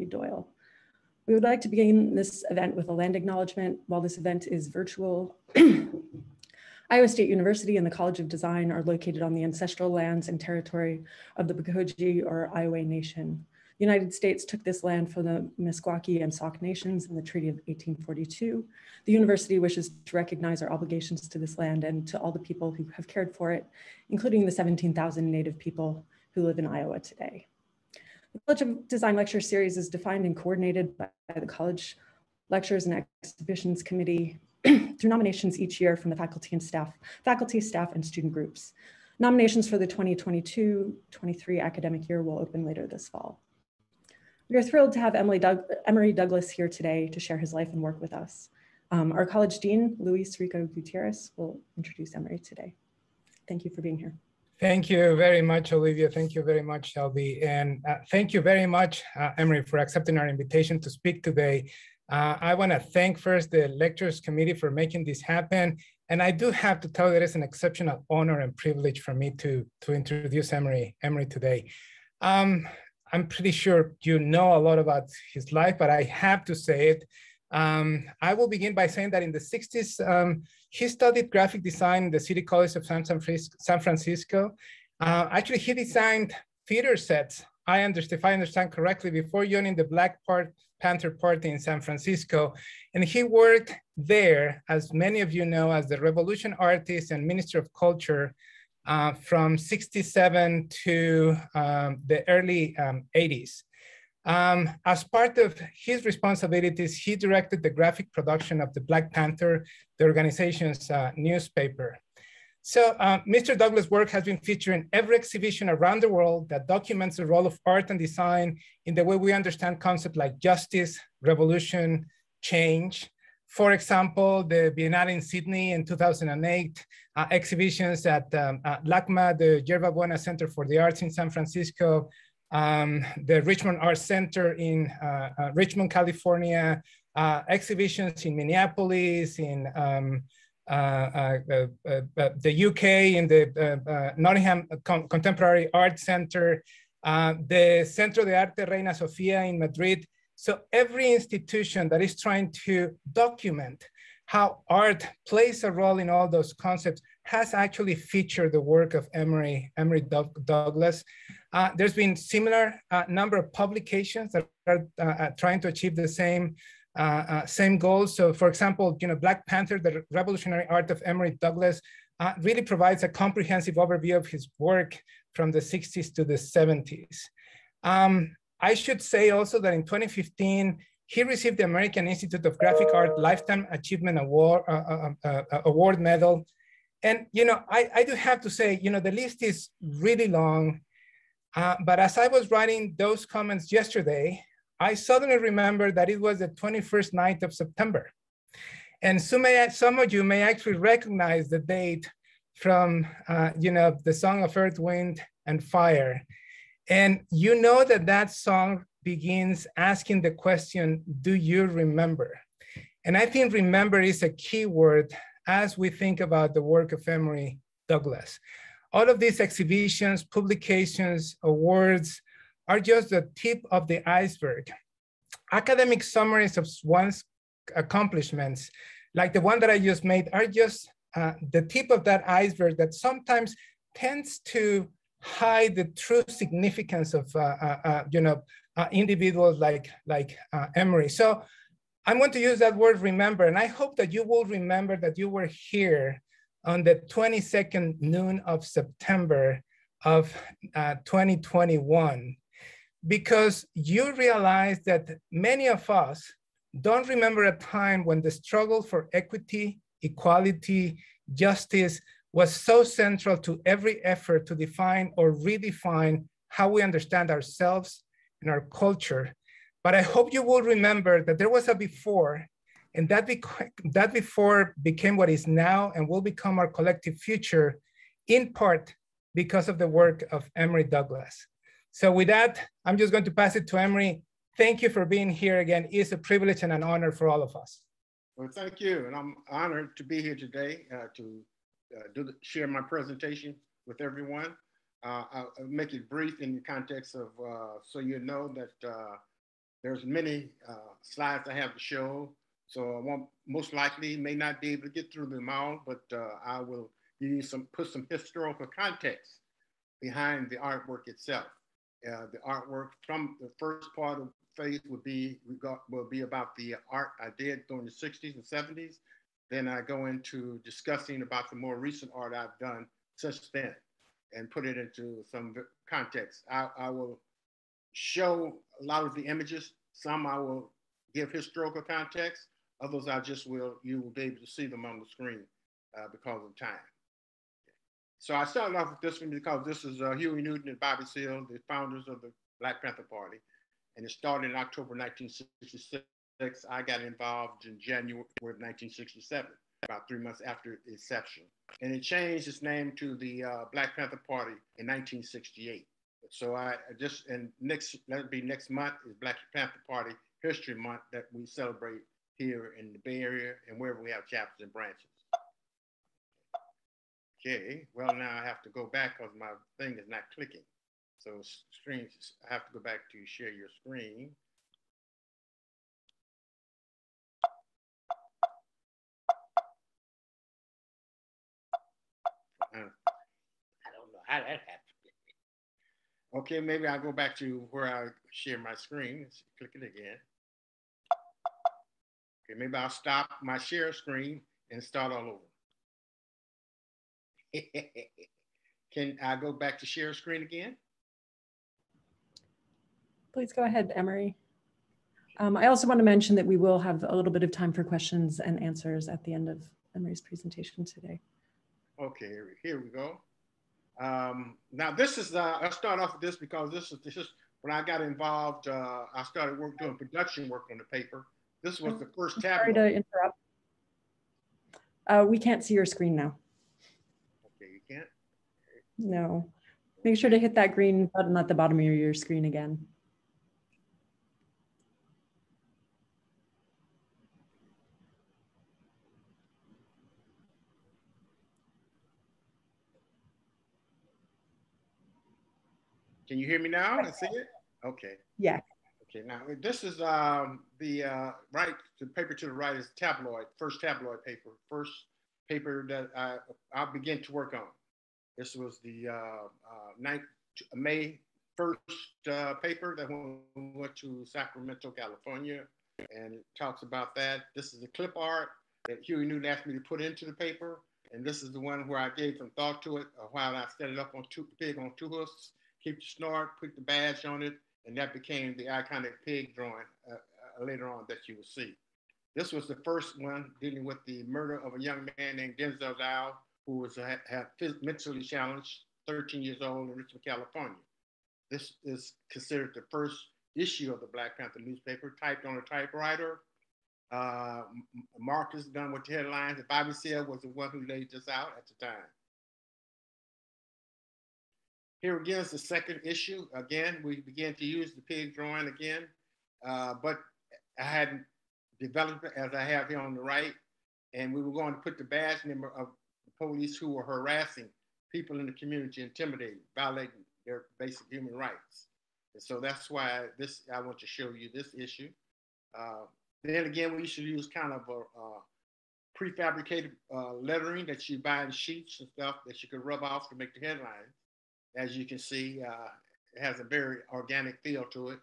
Doyle. We would like to begin this event with a land acknowledgement. While this event is virtual, Iowa State University and the College of Design are located on the ancestral lands and territory of the Baxoje or Iowa Nation. The United States took this land from the Meskwaki and Sauk nations in the Treaty of 1842. The university wishes to recognize our obligations to this land and to all the people who have cared for it, including the 17,000 Native people who live in Iowa today. The College of Design Lecture Series is defined and coordinated by the College Lectures and Exhibitions Committee through nominations each year from the faculty and staff, faculty, staff, and student groups. Nominations for the 2022-23 academic year will open later this fall. We are thrilled to have Emily Doug Emory Douglas here today to share his life and work with us. Um, our college dean, Luis Rico Gutierrez, will introduce Emory today. Thank you for being here. Thank you very much, Olivia. Thank you very much, Shelby. And uh, thank you very much, uh, Emory, for accepting our invitation to speak today. Uh, I want to thank first the lectures committee for making this happen. And I do have to tell you it's an exceptional honor and privilege for me to, to introduce Emory, Emory today. Um, I'm pretty sure you know a lot about his life, but I have to say it. Um, I will begin by saying that in the 60s, um, he studied graphic design in the City College of San, San Francisco. Uh, actually, he designed theater sets, I understand, if I understand correctly, before joining the Black Panther Party in San Francisco. And he worked there, as many of you know, as the revolution artist and minister of culture uh, from 67 to um, the early um, 80s. Um, as part of his responsibilities, he directed the graphic production of the Black Panther, the organization's uh, newspaper. So uh, Mr. Douglas' work has been featured in every exhibition around the world that documents the role of art and design in the way we understand concepts like justice, revolution, change. For example, the Biennale in Sydney in 2008, uh, exhibitions at um, uh, LACMA, the Yerba Buena Center for the Arts in San Francisco, um, the Richmond Art Center in uh, uh, Richmond, California, uh, exhibitions in Minneapolis, in um, uh, the UK, in the Nottingham Contemporary Art Center, the Centro de Arte Reina Sofia in Madrid. So every institution that is trying to document how art plays a role in all those concepts has actually featured the work of Emory, Emory Douglas. Uh, there's been similar uh, number of publications that are uh, uh trying to achieve the same uh, uh, same goals. So for example, you know, Black Panther, the revolutionary art of Emory Douglas really provides a comprehensive overview of his work from the 60s to the 70s. Um, I should say also that in 2015, he received the American Institute of Graphic Art Lifetime Achievement Award, Award Medal and you know, I, I do have to say, you know, the list is really long. Uh, but as I was writing those comments yesterday, I suddenly remembered that it was the 21st night of September. And some, may, some of you may actually recognize the date from, uh, you know, the Song of Earth, Wind, and Fire. And you know that that song begins asking the question, do you remember? And I think remember is a key word as we think about the work of Emory Douglas. All of these exhibitions, publications, awards are just the tip of the iceberg. Academic summaries of one's accomplishments, like the one that I just made, are just uh, the tip of that iceberg that sometimes tends to hide the true significance of uh, uh, uh you know uh, individuals like like uh, Emory. So I'm going to use that word remember, and I hope that you will remember that you were here on the 22nd noon of September of uh, 2021, because you realize that many of us don't remember a time when the struggle for equity, equality, justice was so central to every effort to define or redefine how we understand ourselves and our culture but I hope you will remember that there was a before, and that, be that before became what is now and will become our collective future, in part because of the work of Emory Douglas. So with that, I'm just going to pass it to Emory. Thank you for being here again. It's a privilege and an honor for all of us. Well, thank you. And I'm honored to be here today uh, to uh, do share my presentation with everyone. Uh, I'll make it brief in the context of, uh, so you know that uh, there's many uh, slides I have to show, so I won't most likely may not be able to get through them all, but uh, I will give you some put some historical context behind the artwork itself. Uh, the artwork from the first part of phase would be will be about the art I did during the 60s and 70s. Then I go into discussing about the more recent art I've done since then and put it into some context. I, I will show a lot of the images. Some I will give historical context. Others I just will, you will be able to see them on the screen uh, because of time. So I started off with this one because this is uh, Huey Newton and Bobby Seale, the founders of the Black Panther Party. And it started in October 1966. I got involved in January of 1967, about three months after inception. And it changed its name to the uh, Black Panther Party in 1968. So I just, and next, that'll be next month is Black Panther Party History Month that we celebrate here in the Bay Area and wherever we have chapters and branches. Okay, well now I have to go back because my thing is not clicking. So screen, I have to go back to share your screen. Uh, I don't know how that happened. Okay, maybe I'll go back to where I share my screen. Let's click it again. Okay, maybe I'll stop my share screen and start all over. Can I go back to share screen again? Please go ahead, Emory. Um, I also want to mention that we will have a little bit of time for questions and answers at the end of Emory's presentation today. Okay, here we go. Um, now this is, uh, I'll start off with this because this is, this is when I got involved, uh, I started work doing production work on the paper. This was the first tab. Sorry to interrupt. Uh, we can't see your screen now. Okay, you can't? No. Make sure to hit that green button at the bottom of your screen again. Can you hear me now I see it? Okay. Yeah. Okay, now this is um, the uh, right, the paper to the right is tabloid, first tabloid paper, first paper that I, I began to work on. This was the uh, uh, ninth, May 1st uh, paper that went to Sacramento, California, and it talks about that. This is the clip art that Huey Newton asked me to put into the paper, and this is the one where I gave some thought to it while I set it up on two pig on two hooks keep the snort, put the badge on it, and that became the iconic pig drawing uh, uh, later on that you will see. This was the first one dealing with the murder of a young man named Denzil Dowell, who was uh, had mentally challenged, 13 years old in Richmond, California. This is considered the first issue of the Black Panther newspaper, typed on a typewriter. Uh, Marcus done with the headlines. And Bobby Seale was the one who laid this out at the time. Here again is the second issue. Again, we began to use the pig drawing again, uh, but I hadn't developed it as I have here on the right. And we were going to put the badge number of the police who were harassing people in the community, intimidating, violating their basic human rights. And so that's why this I want to show you this issue. Uh, then again, we should use kind of a, a prefabricated uh, lettering that you buy in sheets and stuff that you could rub off to make the headlines as you can see, uh, it has a very organic feel to it.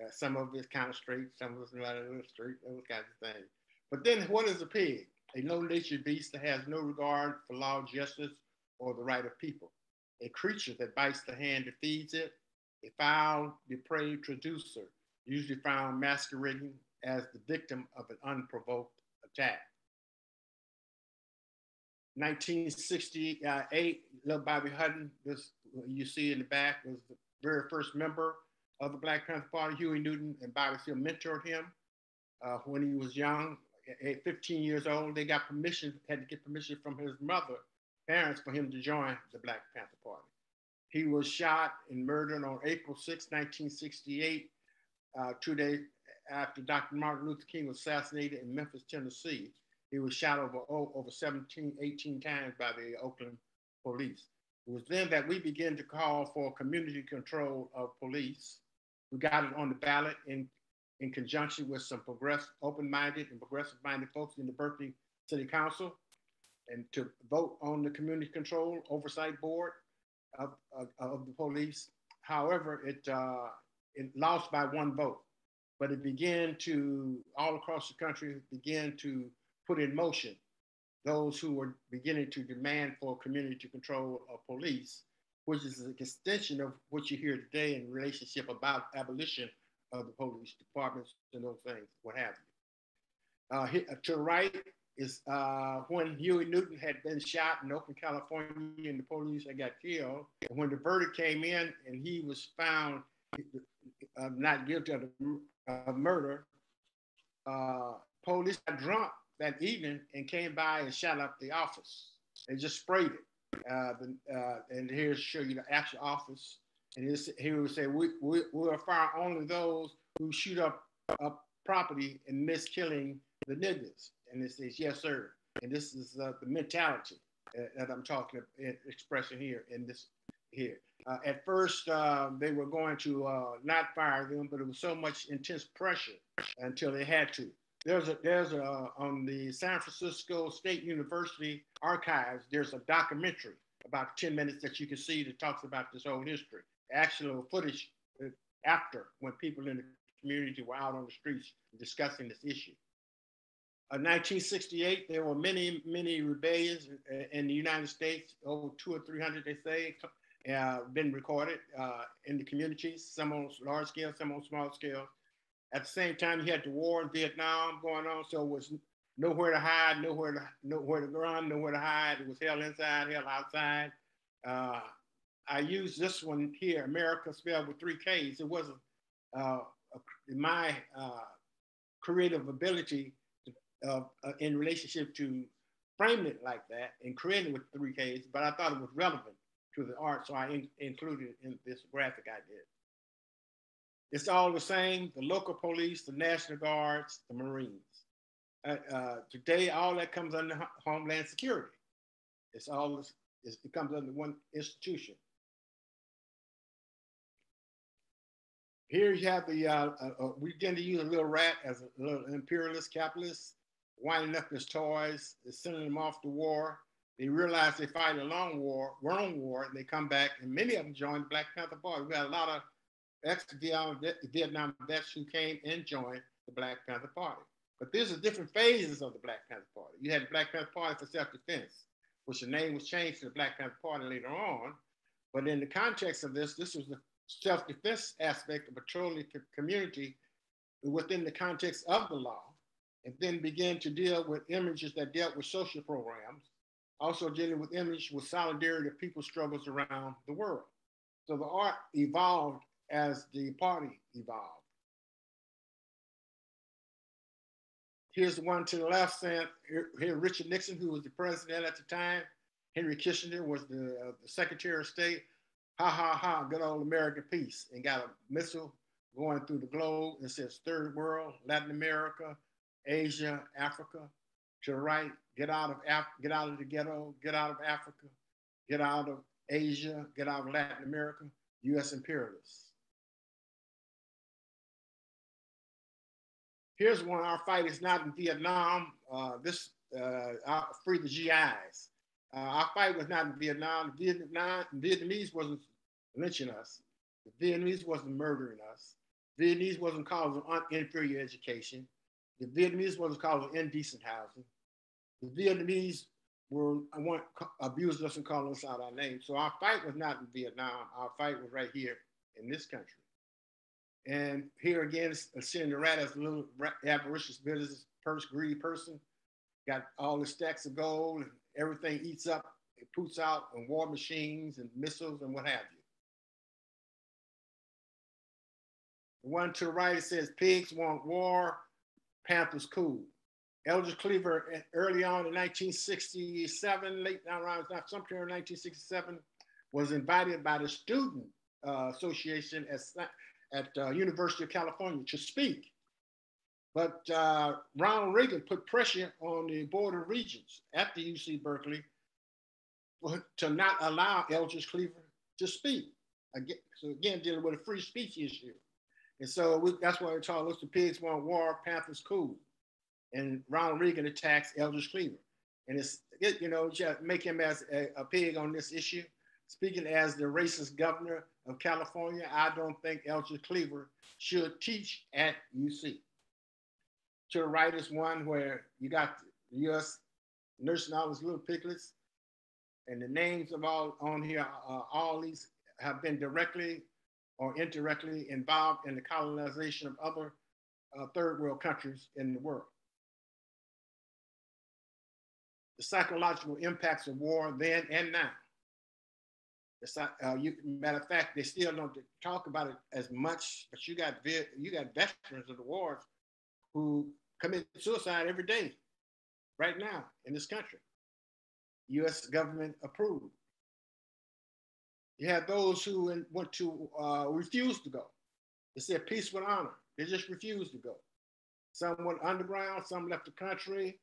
Uh, some of it's kind of straight, some of it's not a little straight, those kinds of things. But then what is a pig? A low-natured beast that has no regard for law, justice, or the right of people. A creature that bites the hand that feeds it. A foul, depraved traducer, usually found masquerading as the victim of an unprovoked attack. 1968, little Bobby Hutton, this you see in the back was the very first member of the Black Panther Party. Huey Newton and Bobby Seale mentored him uh, when he was young, at 15 years old. They got permission, had to get permission from his mother, parents, for him to join the Black Panther Party. He was shot and murdered on April 6, 1968, uh, two days after Dr. Martin Luther King was assassinated in Memphis, Tennessee. He was shot over, oh, over 17, 18 times by the Oakland police. It was then that we began to call for community control of police. We got it on the ballot in in conjunction with some progressive, open-minded and progressive-minded folks in the Berkeley City Council and to vote on the Community Control Oversight Board of, of, of the police. However, it, uh, it lost by one vote, but it began to, all across the country, began to put in motion those who were beginning to demand for community to control of police, which is an extension of what you hear today in relationship about abolition of the police departments and those things, what have you. Uh, to the right is uh, when Huey Newton had been shot in Oakland, California, and the police had got killed. When the verdict came in and he was found uh, not guilty of, the, murder, uh, police got drunk that evening and came by and shot up the office. They just sprayed it. Uh, uh, and here's show you the actual office. And he would say, we, we, we'll fire only those who shoot up, up property and miss killing the niggas. And it says, yes, sir. And this is uh, the mentality uh, that I'm talking, expressing here in this here. Uh, at first, uh, they were going to uh, not fire them, but it was so much intense pressure until they had to. There's a there's a on the San Francisco State University archives. There's a documentary about 10 minutes that you can see that talks about this whole history. Actual footage uh, after when people in the community were out on the streets discussing this issue. In 1968, there were many, many rebellions in the United States, over two or 300, they say, uh, been recorded uh, in the communities, some on large scale, some on small scale. At the same time, you had the war in Vietnam going on, so it was nowhere to hide, nowhere to nowhere to run, nowhere to hide. It was hell inside, hell outside. Uh, I used this one here, America spelled with three Ks. It wasn't uh, my uh, creative ability to, uh, in relationship to frame it like that and create it with three Ks, but I thought it was relevant to the art, so I in, included it in this graphic I did. It's all the same, the local police, the National Guards, the Marines. Uh, uh, today, all that comes under Homeland Security. It's all, it's, it comes under one institution. Here you have the, uh, uh, uh, we begin to use a little rat as a little imperialist capitalist, winding up his toys, sending them off to war. They realize they fight a long war, wrong war, and they come back, and many of them join the Black Panther Party. We got a lot of ex-Vietnam vets who came and joined the Black Panther Party. But these are different phases of the Black Panther Party. You had the Black Panther Party for self-defense, which the name was changed to the Black Panther Party later on. But in the context of this, this was the self-defense aspect of patrolling the community within the context of the law, and then began to deal with images that dealt with social programs, also dealing with images with solidarity of people's struggles around the world. So the art evolved as the party evolved. Here's the one to the left saying, here, Richard Nixon, who was the president at the time. Henry Kissinger was the, uh, the Secretary of State. Ha ha ha, good old American peace. And got a missile going through the globe. It says third world, Latin America, Asia, Africa. To the right, get out of Af- get out of the ghetto, get out of Africa, get out of Asia, get out of Latin America, US imperialists. Here's one our fight is not in Vietnam. Uh, this uh, free the GIs. Uh, our fight was not in Vietnam. The Vietnam Vietnamese wasn't lynching us. The Vietnamese wasn't murdering us. The Vietnamese wasn't causing inferior education. The Vietnamese wasn't causing indecent housing. The Vietnamese were want abused us and calling us out our name. So our fight was not in Vietnam. Our fight was right here in this country. And here again, seeing the rat as a little avaricious business, purse greedy person, got all the stacks of gold, and everything eats up, it puts out on war machines and missiles and what have you. The one to the right says pigs want war, Panthers cool. Eldridge Cleaver, eh, early on in 1967, late down around sometime in 1967, was invited by the Student uh, Association as at uh, University of California to speak. But uh, Ronald Reagan put pressure on the Board of Regents at the UC Berkeley to not allow Eldridge Cleaver to speak. Again, so again, dealing with a free speech issue. And so we, that's why we talk, looks the pigs want war, Panthers cool. And Ronald Reagan attacks Eldridge Cleaver. And it's, it, you know, just make him as a, a pig on this issue. Speaking as the racist governor of California, I don't think Eldridge Cleaver should teach at UC. To the right is one where you got the US nursing all these little piglets. And the names of all on here, uh, all these have been directly or indirectly involved in the colonization of other uh, third world countries in the world. The psychological impacts of war then and now. Uh, you, matter of fact, they still don't talk about it as much, but you got you got veterans of the wars who commit suicide every day, right now in this country. U.S. government approved. You have those who went to uh, refuse to go. They said peace with honor. They just refused to go. Some went underground, some left the country,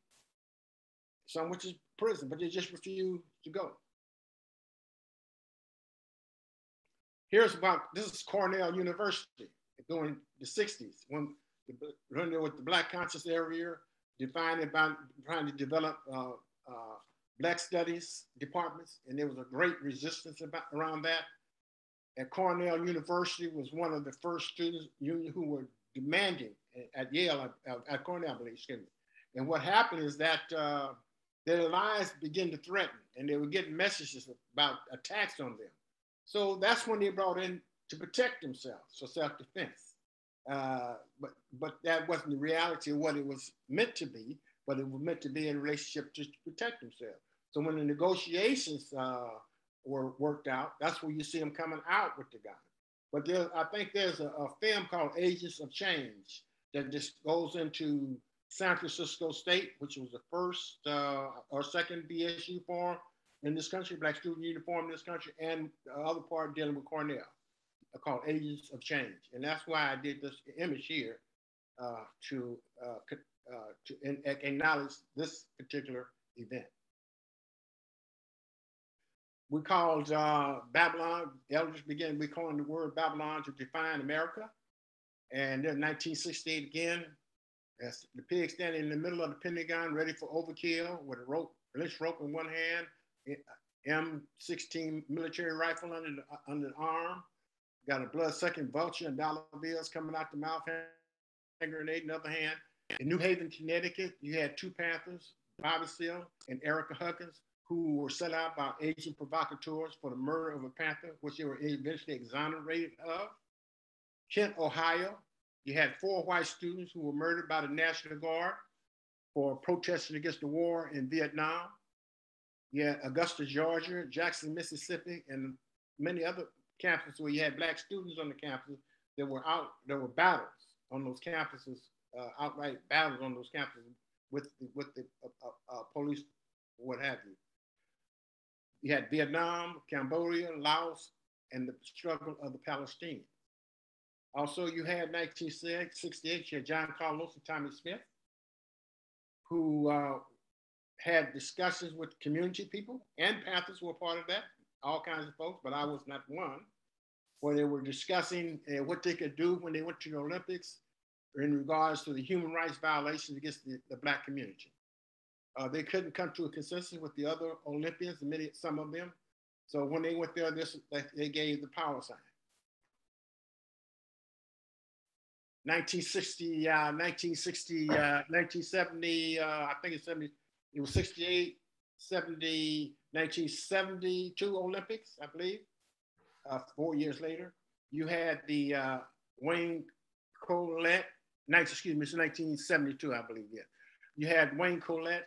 some went to prison, but they just refused to go. Here's about this is Cornell University during the 60s when the, with the Black conscious area, defining about trying to develop uh, uh, Black Studies departments, and there was a great resistance about, around that. At Cornell University was one of the first students union who were demanding at Yale, at, at Cornell, I believe, excuse me. And what happened is that uh, their lives began to threaten, and they were getting messages about attacks on them. So that's when they brought in to protect themselves for self-defense. Uh, but but that wasn't the reality of what it was meant to be. But it was meant to be in relationship to protect themselves. So when the negotiations uh, were worked out, that's where you see them coming out with the gun. But there, I think there's a, a, film called Agents of Change that just goes into San Francisco State, which was the first uh, or second BSU form in this country, Black Student Uniform in this country, and the other part dealing with Cornell, uh, called Agents of Change. And that's why I did this image here uh, to, uh, uh to acknowledge this particular event we called uh, Babylon, elders began, we calling the word Babylon to define America. And then 1968 again, as the pig standing in the middle of the Pentagon, ready for overkill with a rope, lynch rope in one hand, M16 military rifle under the, under the arm, got a blood-sucking vulture and dollar bills coming out the mouth, hand grenade in the other hand. In New Haven, Connecticut, you had two Panthers, Bobby Seale and Ericka Huggins, who were set out by agent provocateurs for the murder of a Panther, which they were eventually exonerated of. Kent, Ohio, you had four white students who were murdered by the National Guard for protesting against the war in Vietnam. Had Augusta, Georgia, Jackson, Mississippi, and many other campuses where you had black students on the campus. There were out, there were battles on those campuses, uh, outright battles on those campuses with the, with the uh, uh, uh police, what have you. You had Vietnam, Cambodia, Laos, and the struggle of the Palestinians. Also, you had 1968, you had John Carlos and Tommie Smith, who uh, had discussions with community people, and Panthers were part of that, all kinds of folks, but I was not one, where they were discussing uh, what they could do when they went to the Olympics in regards to the human rights violations against the, the Black community. Uh, they couldn't come to a consensus with the other Olympians, many, some of them. So when they went there, this, they gave the power sign. 1960, uh, 1960, uh, 1970, uh, I think it's 70, it was 68, 70, 1972 Olympics, I believe, uh, four years later. You had the uh, Wayne Collett, 19, excuse me, it's 1972, I believe, yeah. You had Wayne Collett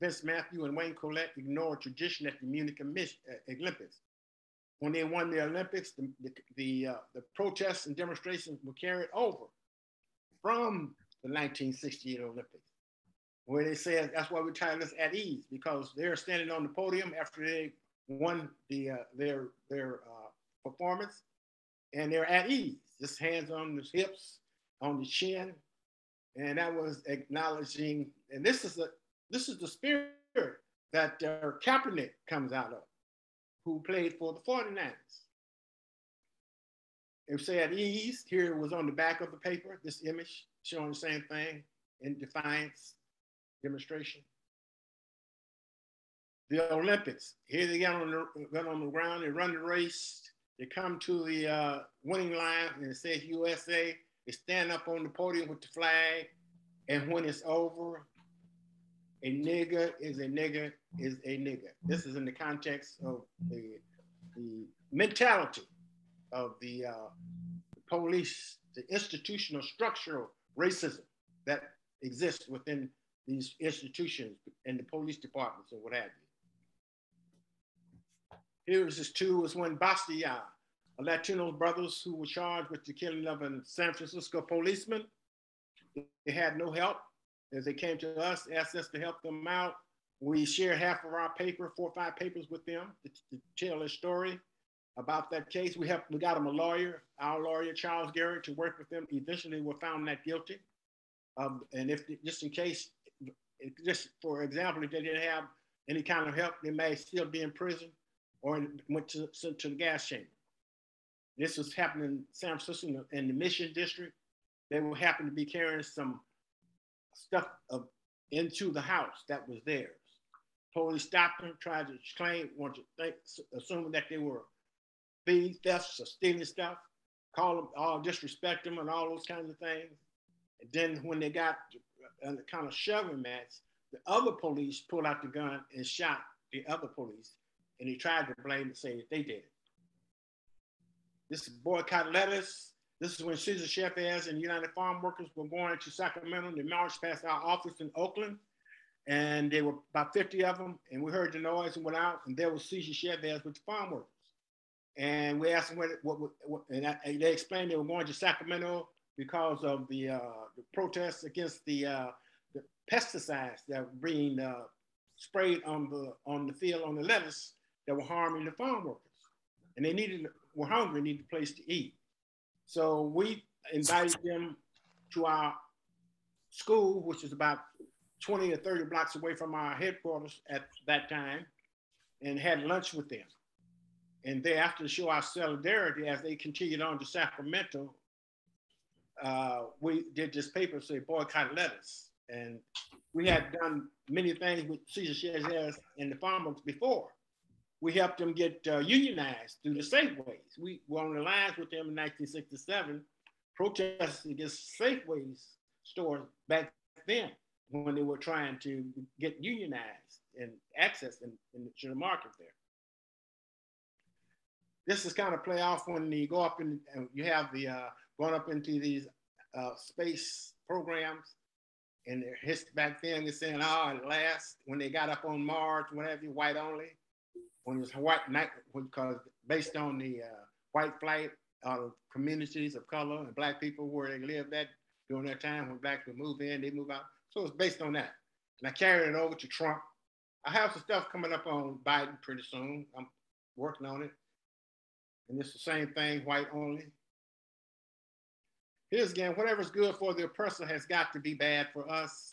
Vince Matthew and Wayne Collett ignored tradition at the Munich uh, Olympics. When they won the Olympics, the, the, the, uh, the protests and demonstrations were carried over from the 1968 Olympics, where they said that's why we're title this at ease because they're standing on the podium after they won the uh, their their uh, performance, and they're at ease, just hands on the hips, on the chin, and that was acknowledging. And this is a this is the spirit that uh, Kaepernick comes out of, who played for the 49ers. If say at ease, here it was on the back of the paper, this image showing the same thing in defiance demonstration. The Olympics, here they get on the, on the ground, they run the race, they come to the uh, winning line and it says USA, they stand up on the podium with the flag, and when it's over, a nigger is a nigger is a nigger. This is in the context of the, the mentality of the, uh, the police, the institutional structural racism that exists within these institutions and the police departments and what have you. Here's this two was when Bastia, a Latino brothers who were charged with the killing of a San Francisco policeman. They had no help as they came to us, asked us to help them out. We shared half of our paper, four or five papers with them to, to tell their story about that case. We helped, we got them a lawyer, our lawyer, Charles Garry, to work with them. Eventually were found not guilty. Um, and if, just in case, just for example, if they didn't have any kind of help, they may still be in prison or went to, to the gas chamber. This was happening in San Francisco in the, Mission District. They would happen to be carrying some stuff of, into the house that was theirs. Police stopped them, tried to claim, want to think, assuming that they were thieves, thefts, or stealing stuff, call them, all disrespect them, and all those kinds of things. And then when they got a kind of shoving match, the other police pulled out the gun and shot the other police, and he tried to blame and say that they did it. This is boycott lettuce. This is when Cesar Chavez and United Farm Workers were going to Sacramento. They marched past our office in Oakland, and there were about 50 of them. And we heard the noise and went out, and there was Cesar Chavez with the farm workers. And we asked them what, what, what and, I, and, they explained they were going to Sacramento because of the, uh, the protests against the, uh, the pesticides that were being uh, sprayed on the on the field on the lettuce that were harming the farm workers. And they needed were hungry, needed a place to eat. So we invited them to our school, which is about 20 or 30 blocks away from our headquarters at that time, and had lunch with them. And thereafter, to show our solidarity as they continued on to Sacramento, uh, we did this paper say boycott lettuce. And we had done many things with Cesar Chavez and the farmers before we helped them get uh, unionized through the Safeways. We were on the lines with them in 1967, protesting against Safeways stores back then when they were trying to get unionized and access in, in the market there. This is kind of play off when you go up and you have the uh, going up into these uh, space programs and his back then they're saying, oh, at last, when they got up on Mars, whatever, white only when it's white night because based on the uh, white flight of communities of color and black people where they lived at during that time when blacks would move in, they move out. So it's based on that. And I carried it over to Trump. I have some stuff coming up on Biden pretty soon. I'm working on it. And it's the same thing, white only. Here's again, whatever's good for the oppressor has got to be bad for us.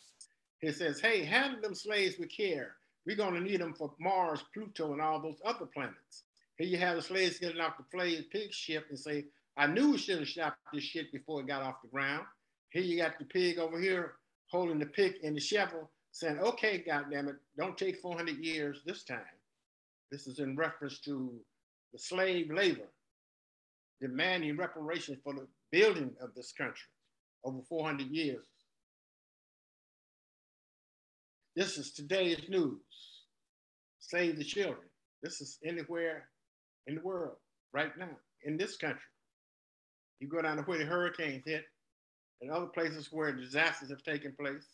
He says, hey, handle them slaves with care. We're going to need them for Mars, Pluto, and all those other planets. Here you have the slaves getting off the plane, pig ship and say, I knew we should have shot this shit before it got off the ground. Here you got the pig over here holding the pick and the shovel saying, okay, goddamn it, don't take 400 years this time. This is in reference to the slave labor demanding reparations for the building of this country over 400 years. This is today's news. Save the children. This is anywhere in the world right now, in this country. You go down to where the hurricanes hit and other places where disasters have taken place,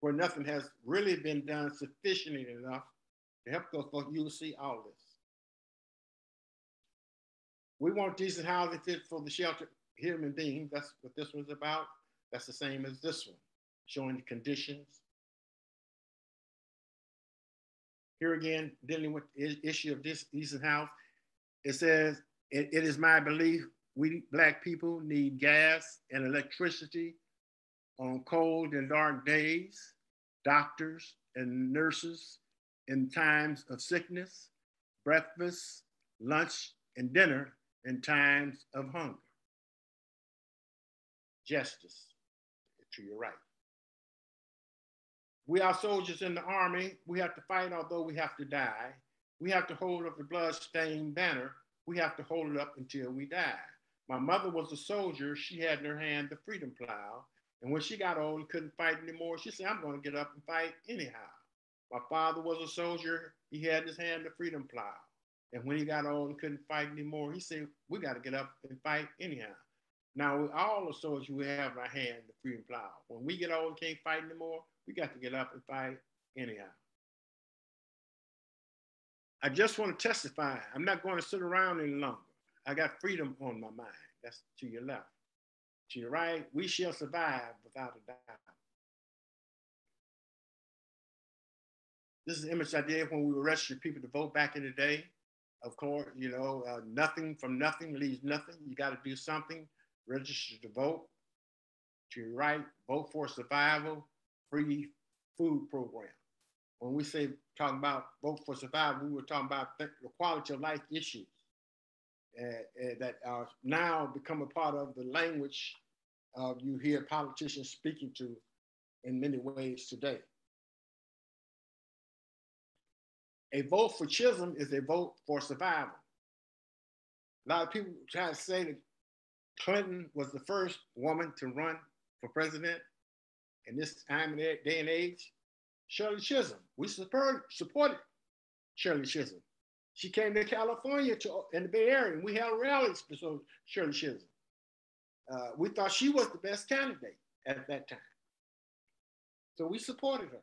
where nothing has really been done sufficiently enough to help those folks, you will see all this. We want decent housing fit for the shelter human being. That's what this one's about. That's the same as this one, showing the conditions here again, dealing with the issue of this decent house. It says, it, it is my belief we black people need gas and electricity on cold and dark days, doctors and nurses in times of sickness, breakfast, lunch, and dinner in times of hunger. justice to your right. We are soldiers in the army. We have to fight although we have to die. We have to hold up the blood-stained banner. We have to hold it up until we die. My mother was a soldier. She had in her hand the freedom plow. And when she got old and couldn't fight anymore, she said, I'm going to get up and fight anyhow. My father was a soldier. He had in his hand the freedom plow. And when he got old and couldn't fight anymore, he said, We got to get up and fight anyhow. Now, all the soldiers we have in our hand the freedom plow. When we get old and can't fight anymore, we got to get up and fight anyhow. I just want to testify. I'm not going to sit around any longer. I got freedom on my mind. That's to your left. To your right, we shall survive without a doubt. This is the image I did when we were arrested people to vote back in the day. Of course, you know, uh, nothing from nothing leaves nothing. You got to do something. Register to vote. To your right, vote for survival, free food program. When we say talking about vote for survival, we were talking about the quality of life issues uh, uh, that are now become a part of the language uh, you hear politicians speaking to in many ways today. A vote for Chisholm is a vote for survival. A lot of people try to say that Clinton was the first woman to run for president in this time and day and age. Shirley Chisholm, we support, supported Shirley Chisholm. She came to California to, in the Bay Area, and we held rallies for Shirley Chisholm. Uh, we thought she was the best candidate at that time. So we supported her.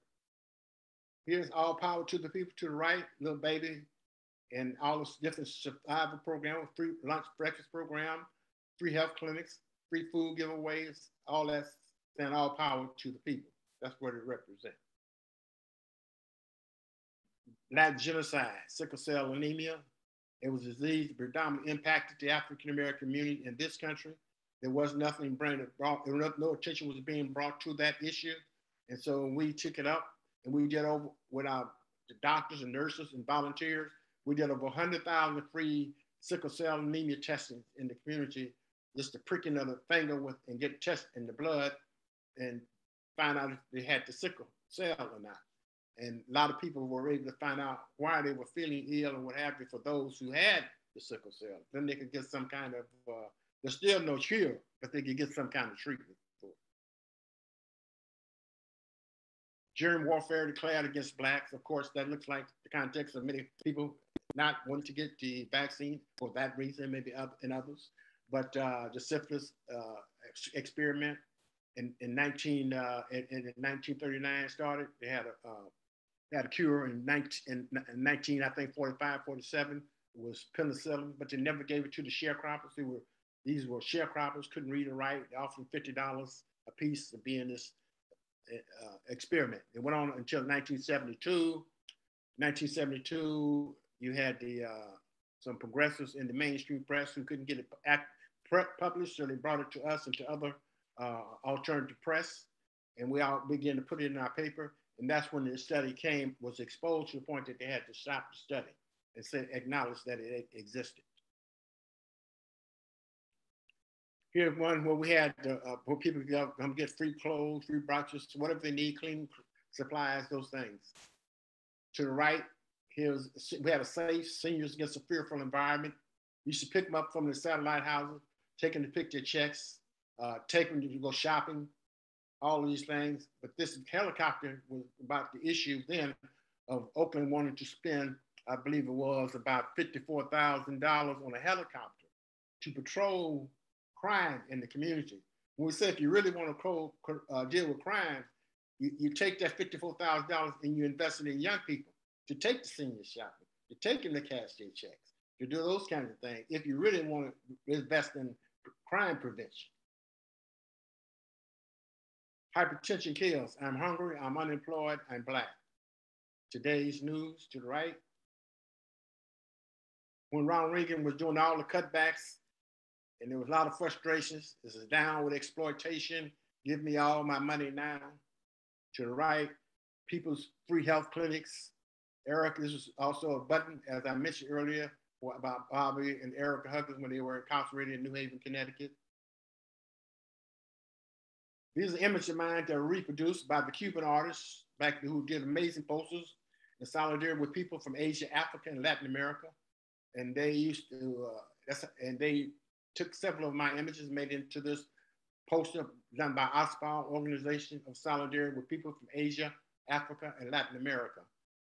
Here's all power to the people to the right, little baby, and all the different survival programs, free lunch, breakfast program, free health clinics, free food giveaways, all that, and all power to the people. That's what it represents. Black genocide, sickle cell anemia. It was a disease that predominantly impacted the African American community in this country. There was nothing brought, no attention was being brought to that issue. And so we took it up and we did over with our doctors and nurses and volunteers. We did over 100,000 free sickle cell anemia testing in the community, just the pricking of the finger with and get test in the blood and find out if they had the sickle cell or not. And a lot of people were able to find out why they were feeling ill and what you for those who had the sickle cell. Then they could get some kind of, uh, there's still no cure, but they could get some kind of treatment Germ warfare declared against blacks. Of course, that looks like the context of many people not wanting to get the vaccine for that reason, maybe up and others. But uh, the syphilis uh, experiment in, in 19 uh, in, in 1939 started. They had a uh, had a cure in 19, in 19 I think 45, 47 was penicillin, but they never gave it to the sharecroppers. They were these were sharecroppers, couldn't read or write. They offered fifty dollars a piece to be in this uh, experiment. It went on until 1972. 1972, you had the uh, some progressives in the mainstream press who couldn't get it act, published, so they brought it to us and to other uh, alternative press, and we all began to put it in our paper. And that's when the study came, was exposed to the point that they had to stop the study and say, acknowledge that it existed. Here's one where we had uh, where people come get free clothes, free brushes, whatever they need, clean supplies, those things. To the right, here's we had a safe seniors against a fearful environment. You should pick them up from the satellite houses, take them to pick their checks, uh, take them to go shopping, all of these things. But this helicopter was about the issue then of Oakland wanting to spend, I believe it was about $54,000 on a helicopter to patrol crime in the community. When we say if you really want to uh, deal with crime, you, you take that $54,000 and you invest it in young people to take the senior shopping, to take them to cash their checks, to do those kinds of things. If you really want to invest in crime prevention. Hypertension kills. I'm hungry, I'm unemployed, I'm black. Today's news to the right. When Ronald Reagan was doing all the cutbacks, and there was a lot of frustrations, this is down with exploitation, give me all my money now. To the right, people's free health clinics. Eric, this is also a button, as I mentioned earlier, about Bobby and Ericka Huggins when they were incarcerated in New Haven, Connecticut. These are images of mine that were reproduced by the Cuban artists back who did amazing posters in solidarity with people from Asia, Africa, and Latin America. And they used to, uh, that's, and they took several of my images, made into this poster done by OSPAAAL, Organization of Solidarity with People from Asia, Africa, and Latin America.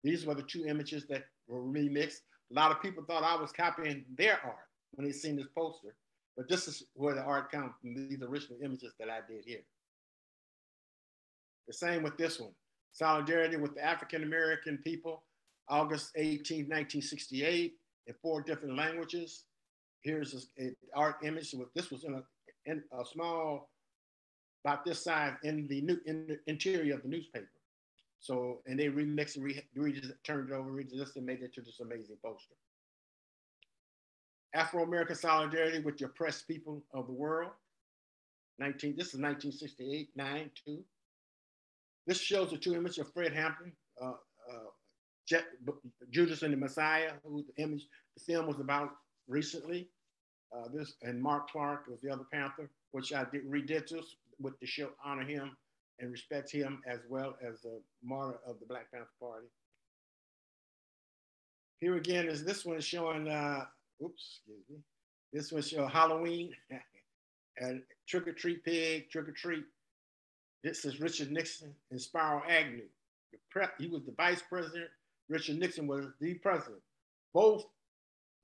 These were the two images that were remixed. A lot of people thought I was copying their art when they seen this poster, but this is where the art comes from, these original images that I did here. The same with this one. Solidarity with the African American people, August 18, 1968, in four different languages. Here's an art image. With, this was in a, in a small, about this size, in the, new, in the interior of the newspaper. So, and they remixed and re, re turned it over, readjusted, and made it to this amazing poster. Afro-American solidarity with the oppressed people of the world. 19, this is 1968, 9, 2. This shows the two images of Fred Hampton, uh, uh, Judas and the Messiah, who the image, the film was about recently. Uh, this and Mark Clark was the other Panther, which I did redid this with the show honor him and respect him as well as the martyr of the Black Panther Party. Here again is this one showing, uh, oops, excuse me. This one show Halloween and trick or treat pig, trick or treat. This is Richard Nixon and Spiro Agnew. he was the vice president. Richard Nixon was the president. Both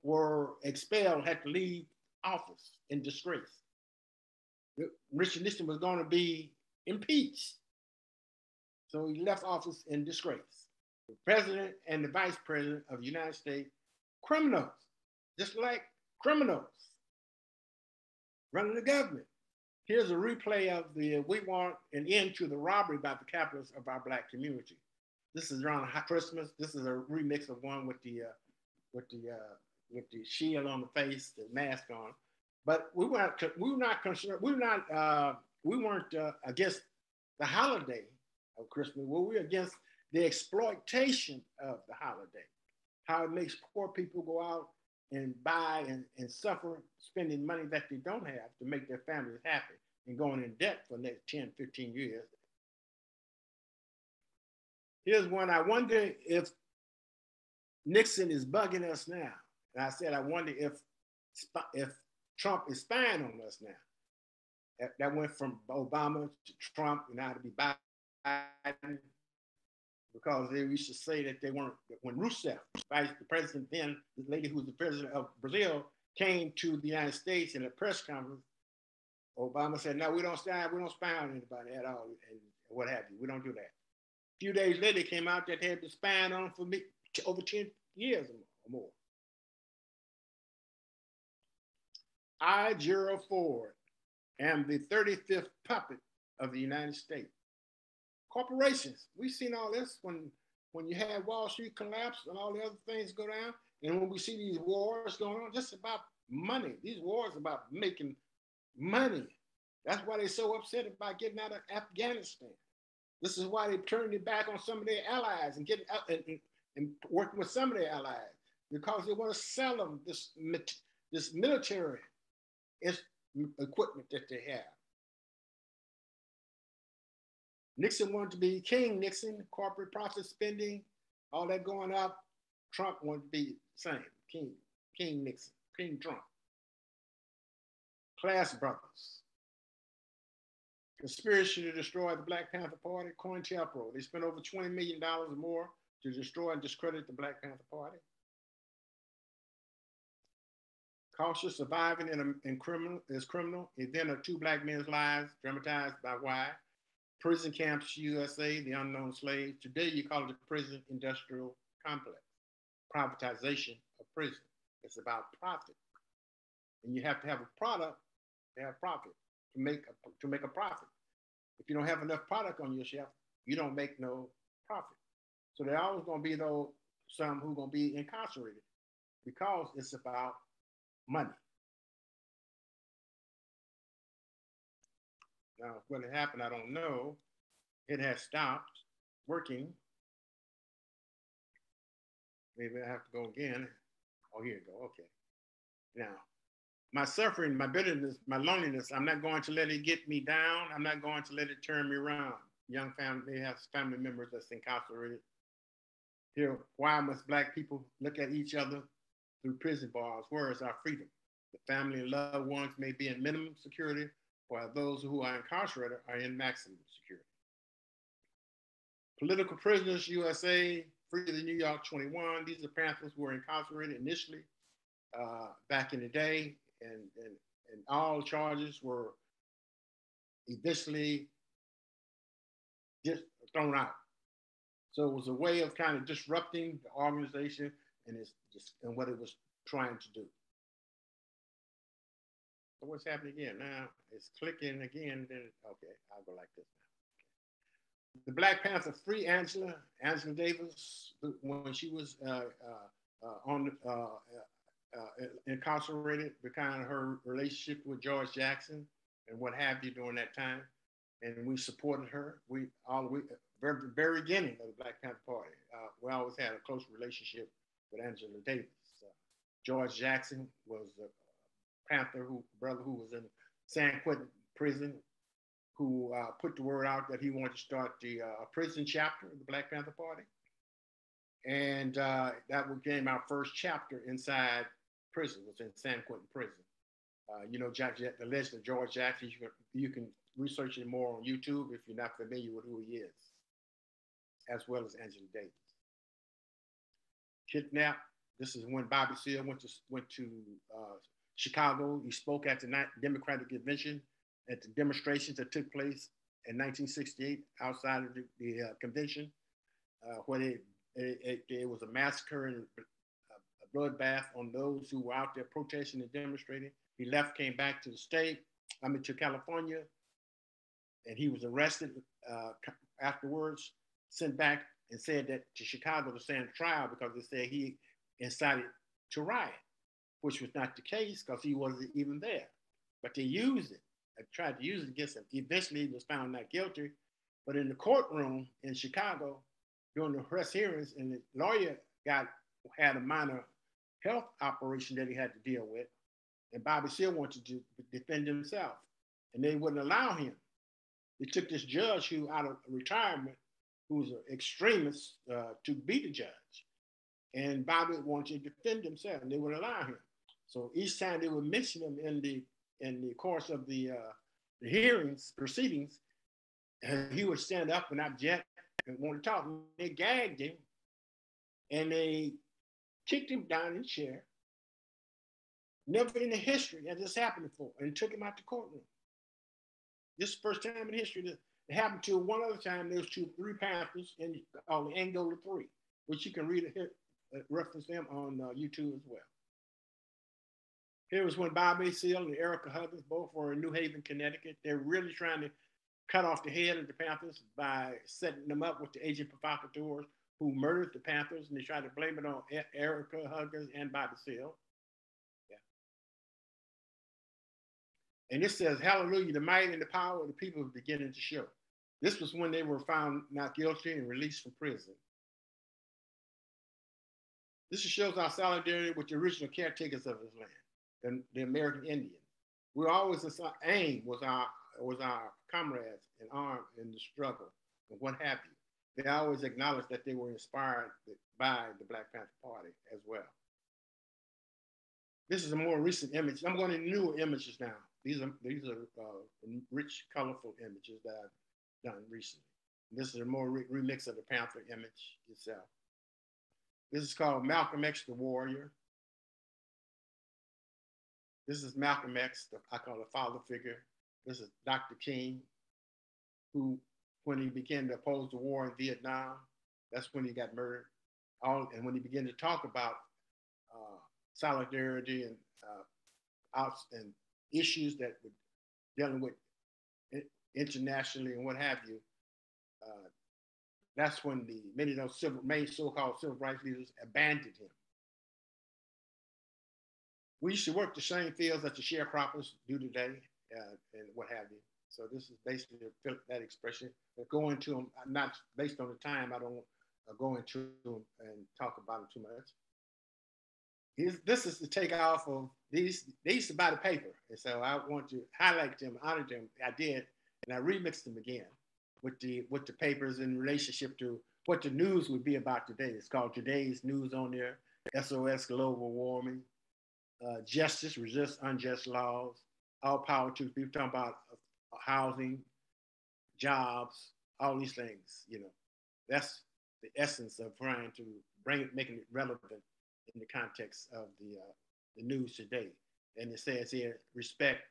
were expelled, had to leave office in disgrace. Richard Nixon was going to be impeached. So he left office in disgrace. The president and the vice president of the United States, criminals, just like criminals running the government. Here's a replay of the We Want an End to the Robbery by the capitalists of our Black community. This is around Christmas. This is a remix of one with the uh, with the uh, with the shield on the face, the mask on. But we weren't we were not concerned. We were not uh, we weren't uh, against the holiday of Christmas. Well, we're against the exploitation of the holiday, how it makes poor people go out and buy and, and suffer spending money that they don't have to make their families happy and going in debt for the next 10, 15 years. Here's one. I wonder if Nixon is bugging us now. And I said, I wonder if, if Trump is spying on us now. That, that went from Obama to Trump, and now to be Biden, because they used to say that they weren't, when Rousseff, vice the president then, the lady who was the president of Brazil, came to the United States in a press conference, Obama said, no, we don't spy, we don't spy on anybody at all, and what have you. We don't do that. A few days later, it came out that they had been spying on for me over 10 years or more. I, Gerald Ford, am the 35th puppet of the United States. Corporations, we've seen all this when, when you had Wall Street collapse and all the other things go down. And when we see these wars going on, just about money. These wars about making money. That's why they're so upset about getting out of Afghanistan. This is why they turned their back on some of their allies and getting out and, and, and working with some of their allies because they want to sell them this, this military equipment that they have. Nixon wanted to be King Nixon, corporate profit spending, all that going up. Trump wanted to be same, King, King Nixon, King Trump. Class Brothers. Conspiracy to destroy the Black Panther Party, COINTELPRO. They spent over $20 million or more to destroy and discredit the Black Panther Party. Cautious surviving in, a, in criminal is criminal. Event of two black men's lives dramatized by why? Prison camps USA, the unknown slaves. Today you call it the prison industrial complex. Privatization of prison. It's about profit. And you have to have a product to have profit, to make a, to make a profit. If you don't have enough product on your shelf, you don't make no profit. So there always gonna be those some who gonna be incarcerated because it's about money. Now, what happened, I don't know. It has stopped working. Maybe I have to go again. Oh, here you go. Okay. Now, my suffering, my bitterness, my loneliness, I'm not going to let it get me down. I'm not going to let it turn me around. Young family, have family members that's incarcerated. Here, why must Black people look at each other through prison bars? Where is our freedom? The family and loved ones may be in minimum security, while those who are incarcerated are in maximum security. Political prisoners USA, free to New York 21. These are Panthers who were incarcerated initially uh, back in the day, and, and, and all charges were eventually just thrown out. So it was a way of kind of disrupting the organization and it's and what it was trying to do. What's happening again now? It's clicking again. Then okay, I'll go like this now. The Black Panther free Angela Angela Davis when she was uh, uh, uh, on uh, uh, uh, incarcerated, because of her relationship with George Jackson and what have you during that time, and we supported her. We all we very very beginning of the Black Panther Party. we always had a close relationship with Angela Davis. George Jackson was a Panther who brother who was in San Quentin prison, who uh, put the word out that he wanted to start the uh, prison chapter of the Black Panther Party, and uh, that became our first chapter inside prison. Was in San Quentin prison. Uh, you know, Jack, the legend of George Jackson. You can, you can research it more on YouTube if you're not familiar with who he is, as well as Angela Davis. Kidnapped. This is when Bobby Seale went to went to uh, Chicago. He spoke at the Democratic Convention at the demonstrations that took place in 1968 outside of the, the uh, convention, uh, where it, it, was a massacre and a bloodbath on those who were out there protesting and demonstrating. He left, came back to the state, I mean to California, and he was arrested uh, afterwards, sent back and said that to Chicago to stand trial because they said he incited to riot which was not the case because he wasn't even there. But they used it. I tried to use it against him. Eventually, he was found not guilty. But in the courtroom in Chicago, during the press hearings, and the lawyer got had a minor health operation that he had to deal with, and Bobby Seale wanted to defend himself, and they wouldn't allow him. They took this judge who, out of retirement, who was an extremist, uh, to be the judge, and Bobby wanted to defend himself, and they wouldn't allow him. So each time they would mention him in the in the course of the, uh, the hearings proceedings, he would stand up and object and want to talk. And They gagged him, and they kicked him down in the chair. Never in the history has this happened before, and took him out the courtroom. This is the first time in history that it happened to one other time. There was two, three Panthers in called the Angola Three, which you can read uh, reference them on uh, YouTube as well. Here was when Bobby Seale and Ericka Huggins both were in New Haven, Connecticut. They're really trying to cut off the head of the Panthers by setting them up with the agent provocateurs who murdered the Panthers, and they tried to blame it on Ericka Huggins and Bobby Seale. Yeah. And it says, Hallelujah, the might and the power of the people are beginning to show. This was when they were found not guilty and released from prison. This shows our solidarity with the original caretakers of this land the, the American Indian. We always aim was our was our comrades in arms in the struggle and what have you. They always acknowledged that they were inspired by the Black Panther Party as well. This is a more recent image. I'm going to newer images now. These are these are uh, rich, colorful images that done recently. This is a more re remix of the Panther image itself. This is called Malcolm X the Warrior. This is Malcolm X, the, I call a father figure. This is Dr. King, who, when he began to oppose the war in Vietnam, that's when he got murdered. All, and when he began to talk about uh, solidarity and uh, outs and issues that were dealing with internationally and what have you, uh, that's when the many of those civil, main so-called civil rights leaders abandoned him we used to work the same fields that the sharecroppers do today uh, and what have you. So this is basically that expression. But go into them, not based on the time, I don't uh, go into them and talk about them too much. this is the takeoff of these. They used to buy the paper, and so I want to highlight them, honor them. I did, and I remixed them again with the with the papers in relationship to what the news would be about today. It's called Today's News on there. SOS Global Warming, uh, Justice, Resist Unjust Laws, All Power to People talking about uh, housing, jobs, all these things. You know, that's the essence of trying to bring it, making it relevant in the context of the uh, the news today. And it says here, respect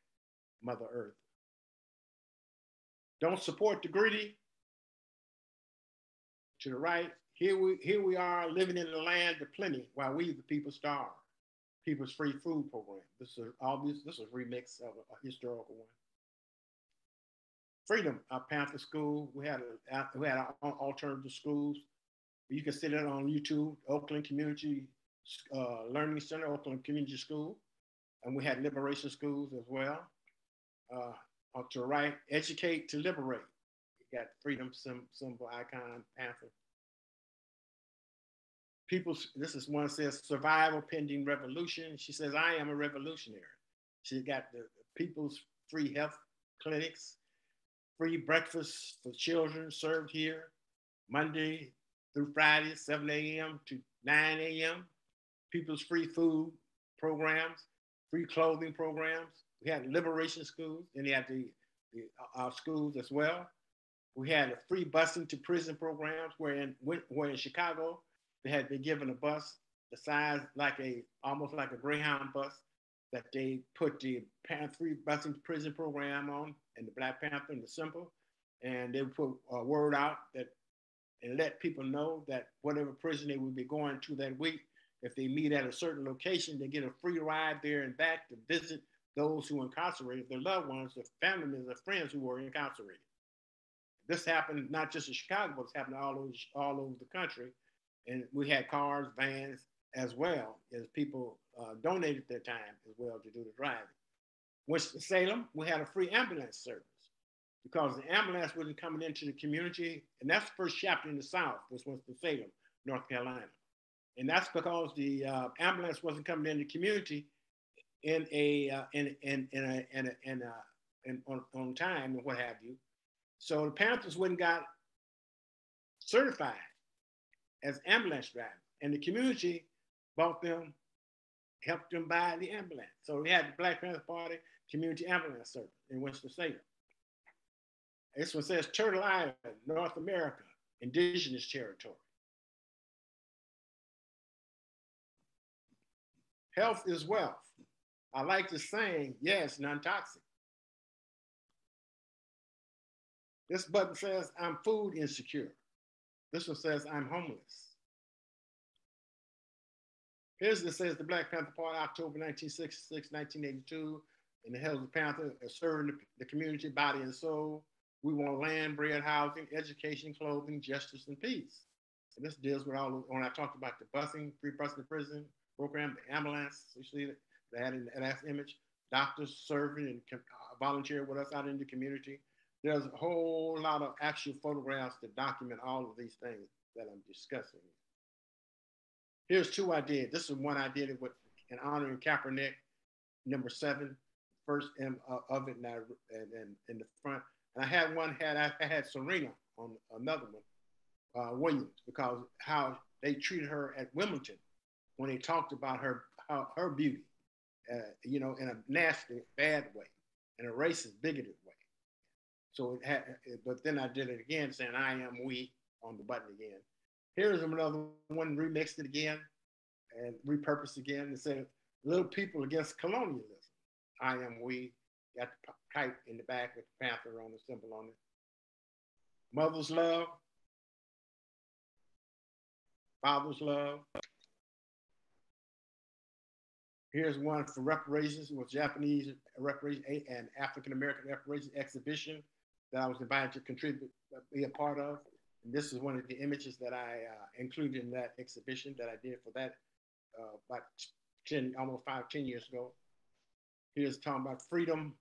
Mother Earth. Don't support the greedy. To the right, here we here we are living in the land of plenty while we the people starve. People's free food program. This is this this is a remix of a, a historical one. Freedom, our Panther School. We had a, we had our alternative schools. You can see that on YouTube, Oakland Community uh, Learning Center, Oakland Community School, and we had liberation schools as well. Uh, on to right, educate to liberate. You got freedom symbol, icon, panther. People, this is one says survival pending revolution. She says, I am a revolutionary. She's got the people's free health clinics, free breakfast for children served here, Monday through Friday, 7 a.m. to 9 a.m. People's free food programs, free clothing programs, we had liberation schools, and they had the, the uh, our schools as well. We had a free busing to prison programs, where in where in Chicago they had been given a bus the size like a almost like a Greyhound bus that they put the free busing to prison program on, and the Black Panther and the symbol, and they put a word out that and let people know that whatever prison they would be going to that week, if they meet at a certain location, they get a free ride there and back to visit those who incarcerated, their loved ones, their family members, their friends who were incarcerated. This happened not just in Chicago, but it's happened all over, all over the country. And we had cars, vans, as well as people uh, donated their time as well to do the driving. Winston Salem, we had a free ambulance service because the ambulance wasn't coming into the community. And that's the first chapter in the South which was Winston Salem, North Carolina. And that's because the uh, ambulance wasn't coming into the community in a uh, in in in a in a, in, a, in on, on time and what have you. So the Panthers went and got certified as ambulance drivers, and the community bought them, helped them buy the ambulance. So we had the Black Panther Party Community Ambulance Service in Winston-Salem. This one says Turtle Island, North America, indigenous territory. Health is wealth. I like the saying, yes, non-toxic. This button says, I'm food insecure. This one says, I'm homeless. Here's it says the Black Panther Party, October 1966, 1982, and the Hells of uh, the Panther serving the, community, body and soul. We want land, bread, housing, education, clothing, justice, and peace. And this deals with all when I talked about the busing, free busing to prison program, the ambulance, you see that had an, last image, doctors serving and volunteering with us out in the community. There's a whole lot of actual photographs to document all of these things that I'm discussing. Here's two I did. This is one I did with in honoring Kaepernick, number seven, first M uh, of it, and, I, and, and in the front. And I had one had I, had Serena on another one, uh, Williams, because how they treated her at Wilmington when they talked about her how, her beauty uh, you know, in a nasty, bad way, in a racist, bigoted way. So it had, but then I did it again, saying "I am we" on the button again. Here's another one, remixed it again, and repurposed again, and said "Little people against colonialism." I am we. Got the kite in the back with the panther on the symbol on it. Mother's love, father's love, Here's one for reparations. Was Japanese reparation and African American reparations exhibition that I was invited to contribute, uh, be a part of. And this is one of the images that I uh, included in that exhibition that I did for that uh, about 10, almost five, 10 years ago. Here's talking about freedom.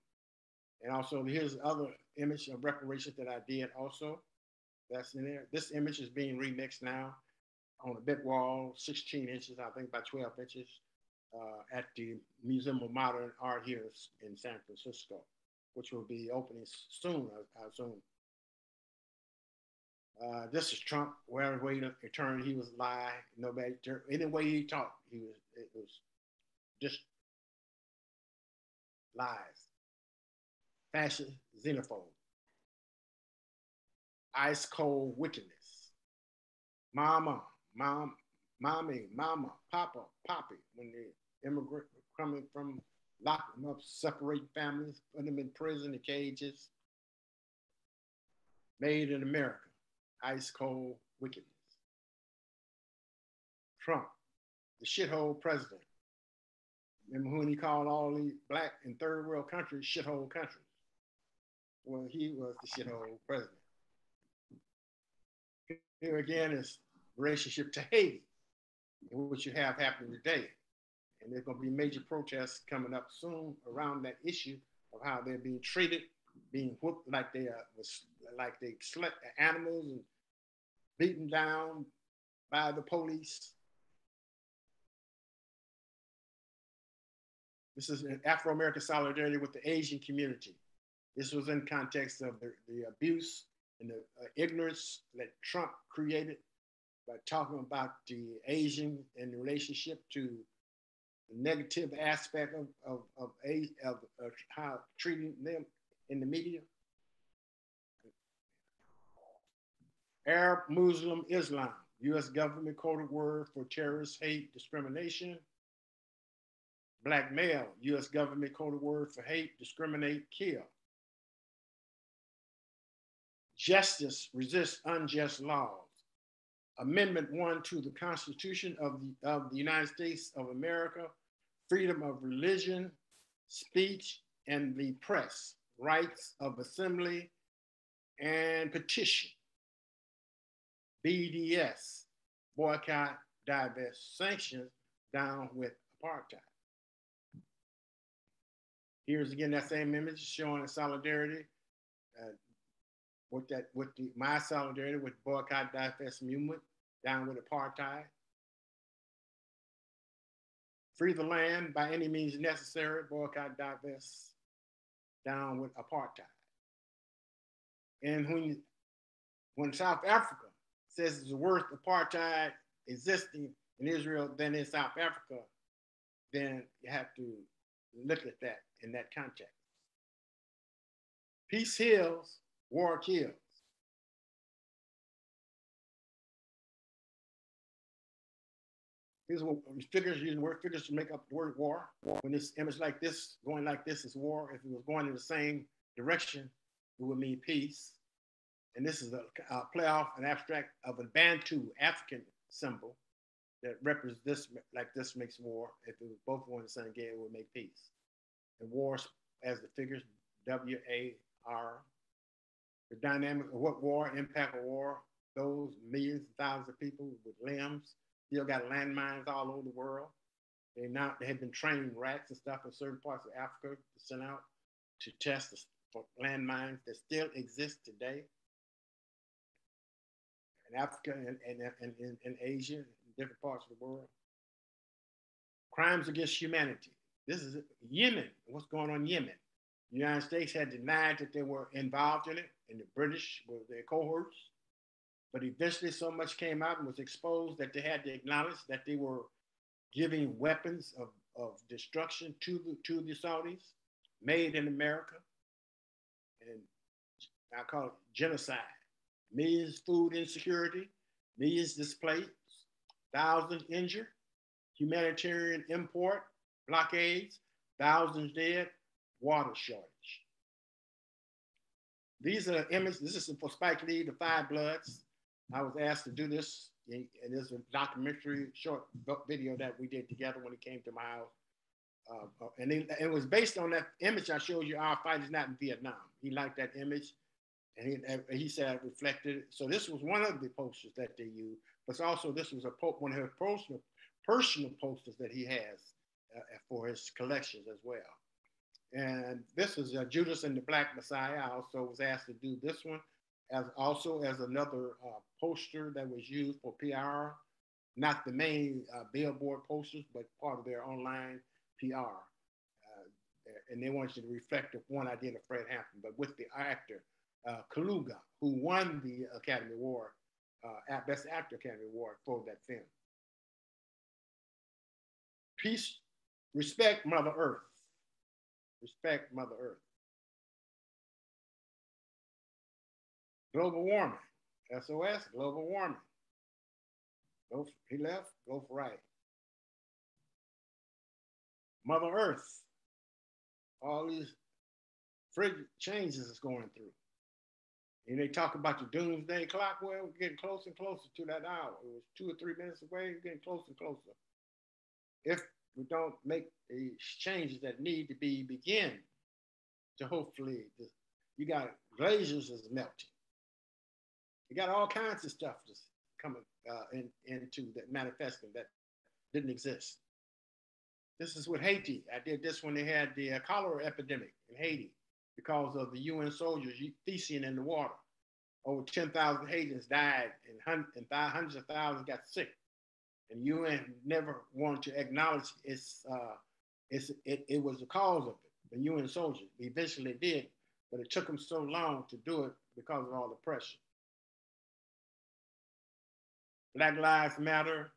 And also here's other image of reparations that I did also. That's in there. This image is being remixed now on a big wall, 16 inches, I think by 12 inches uh, at the Museum of Modern Art here in San Francisco, which will be opening soon, I, assume. Uh, this is Trump. Wherever way to turn, he was lie. Nobody, any way he talked, he was it was just lies, fascist, xenophobe, ice cold wickedness. Mama, mom, mommy, mama, papa, poppy. When the immigrant coming from locking them up, separate families, put them in prison, in cages. Made in America, ice cold wickedness. Trump, the shithole president. Remember when he called all these black and third world countries shithole countries? Well, he was the shithole president. Here again is relationship to Haiti, what you have happening today. And there's going to be major protests coming up soon around that issue of how they're being treated, being whooped like they are, like they slept animals and beaten down by the police. This is an Afro-American solidarity with the Asian community. This was in context of the, the abuse and the uh, ignorance that Trump created by talking about the Asian and the relationship to negative aspect of, of, of, of, of how treating them in the media. Arab, Muslim, Islam, US government coded word for terrorist hate discrimination. Black male, US government coded word for hate, discriminate, kill. Justice resists unjust laws. Amendment 1 to the Constitution of the, of the United States of America, freedom of religion, speech, and the press, rights of assembly and petition. BDS, boycott, divest, sanctions, down with apartheid. Here's again that same image showing solidarity uh, with that with the my solidarity with boycott divest movement down with apartheid. Free the land by any means necessary, boycott divest down with apartheid. And when when South Africa says it's worth apartheid existing in Israel than in South Africa, then you have to look at that in that context. Peace heals, war kills. Here's what figures using word figures to make up the word war. When this image like this, going like this is war. If it was going in the same direction, it would mean peace. And this is a, a playoff, an abstract of a Bantu African symbol that represents this, like this makes war. If it was both going the same game, it would make peace. And war, as the figures, W A R the dynamic of what war, impact of war, those millions, and thousands of people with limbs still got landmines all over the world. They now they have been training rats and stuff in certain parts of Africa to send out to test for landmines that still exist today in Africa and, and, and, and in Asia, different parts of the world. Crimes against humanity. This is Yemen. What's going on in Yemen? The United States had denied that they were involved in it, and the British were their cohorts. But eventually, so much came out and was exposed that they had to acknowledge that they were giving weapons of, of destruction to the, to the Saudis, made in America. And I call it genocide. Millions food insecurity, millions displaced, thousands injured, humanitarian import, blockades, thousands dead, water shortage. These are images. This is for Spike Lee, The Five Bloods. I was asked to do this, and there's a documentary short video that we did together when he came to my house. Uh, uh and it, it, was based on that image I showed you. Our fight is not in Vietnam. He liked that image, and he, he said it reflected. So this was one of the posters that they used, but also this was a one of his personal personal posters that he has uh, for his collections as well. And this is uh, Judas and the Black Messiah. I also was asked to do this one as also as another uh, poster that was used for PR not the main uh, billboard posters, but part of their online PR. Uh, and they wanted you to reflect one I did of Fred Hampton, but with the actor uh, Kaluuya, who won the Academy Award, uh, Best Actor Academy Award for that film. Peace, respect Mother Earth. Respect Mother Earth. Global warming, SOS, global warming. Go, he left, go right. Mother Earth, all these frigid changes is going through. And they talk about the doomsday clock. Well, we're getting closer and closer to that hour. It was two or three minutes away, getting closer and closer. If we don't make the changes that need to be begin to hopefully, you got glaciers is melting. You got all kinds of stuff just coming uh, in, into that manifesting that didn't exist. This is with Haiti. I did this when they had the uh, cholera epidemic in Haiti because of the UN soldiers theseing in the water. Over 10,000 Haitians died and hundreds of thousands got sick. And UN never wanted to acknowledge its, uh, its it, it was the cause of it, the UN soldiers. Eventually did, but it took them so long to do it because of all the pressure. Black Lives Matter,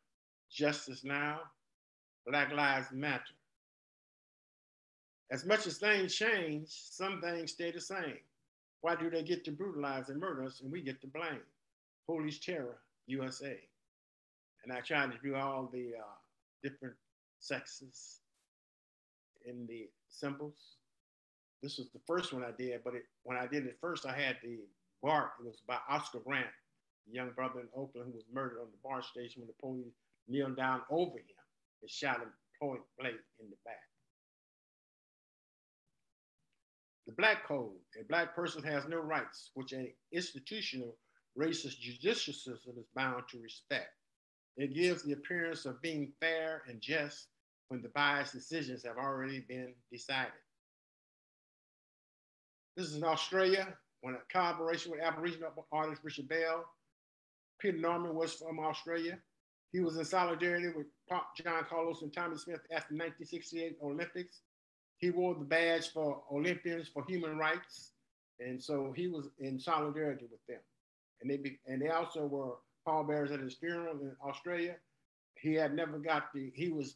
Justice Now, Black Lives Matter. As much as things change, some things stay the same. Why do they get to brutalize and murder us and we get to blame? Police terror, USA. And I tried to do all the uh, different sexes in the symbols. This was the first one I did, but it, when I did it first, I had the bark. It was by Oscar Grant, a young brother in Oakland who was murdered on the bar station when the police kneeled down over him and shot him point blank in the back. The Black Code, a Black person has no rights, which an institutional racist judicial system is bound to respect. It gives the appearance of being fair and just when the biased decisions have already been decided. This is in Australia, when a collaboration with Aboriginal artist Richard Bell. Peter Norman was from Australia. He was in solidarity with John Carlos and Tommie Smith after the 1968 Olympics he wore the badge for Olympians for human rights, and so he was in solidarity with them. And they be, and they also were pallbearers at his funeral in Australia. He had never got the he was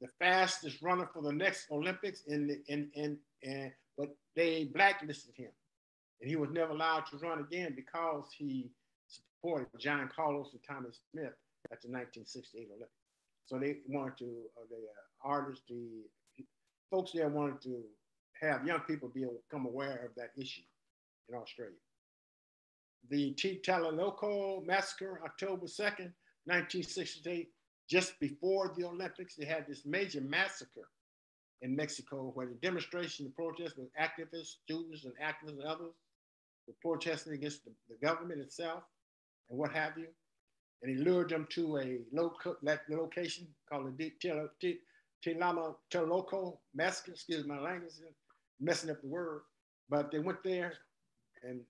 the fastest runner for the next Olympics in the in in and but they blacklisted him, and he was never allowed to run again because he supported John Carlos and Thomas Smith at the 1968 Olympics. So they wanted to uh, the uh, artists, the folks there wanted to have young people be, become aware of that issue in Australia. The Tlatelolco massacre, October 2nd, 1968, just before the Olympics, they had this major massacre in Mexico where the demonstration, the protest with activists, students, and activists and others were protesting against the, the government itself and what have you. And he lured them to a local location called the Tilama massacre, excuse my language, messing up the word. But they went there and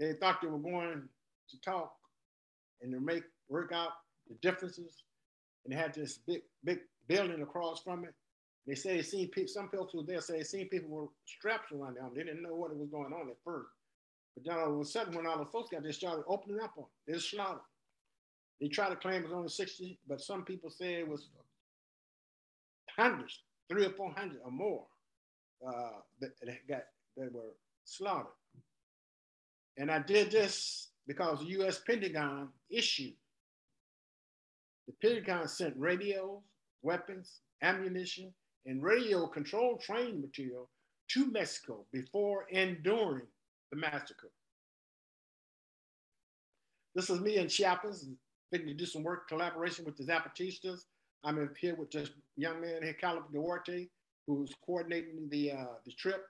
they thought they were going to talk and to make work out the differences. And they had this big, big building across from it. They say they seen people, some people there say they seen people with straps around them. They didn't know what was going on at first. But then all of a sudden, when all the folks got, they started opening up on them. They slaughtered. They tried to claim it was only 60, but some people say it was hundreds, three or four hundred or more uh, that, that got that were slaughtered. And I did this because the U.S. Pentagon issued. The Pentagon sent radios, weapons, ammunition, and radio control training material to Mexico before and during the massacre. This is me in Chiapas, thinking to do some work collaboration with the Zapatistas I'm here with this young man here, Caleb Duarte, who's coordinating the uh, the trip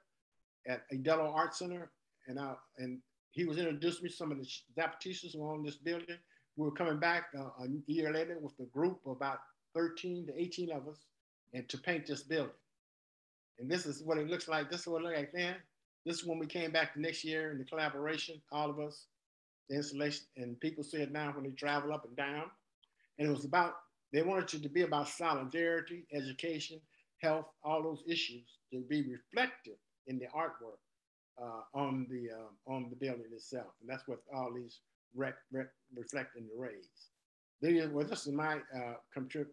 at EDELO Art Center, and I, and he was introducing me to some of the Zapatistas own this building. We were coming back uh, a year later with a group of about 13 to 18 of us, and to paint this building. And this is what it looks like. This is what it looked like then. This is when we came back the next year in the collaboration, all of us, the installation, and people see it now when they travel up and down. And it was about, they wanted it to be about solidarity, education, health, all those issues to be reflected in the artwork uh, on the uh, on the building itself, and that's what all these rec, rec, reflect in the rays. They, well, this is my uh,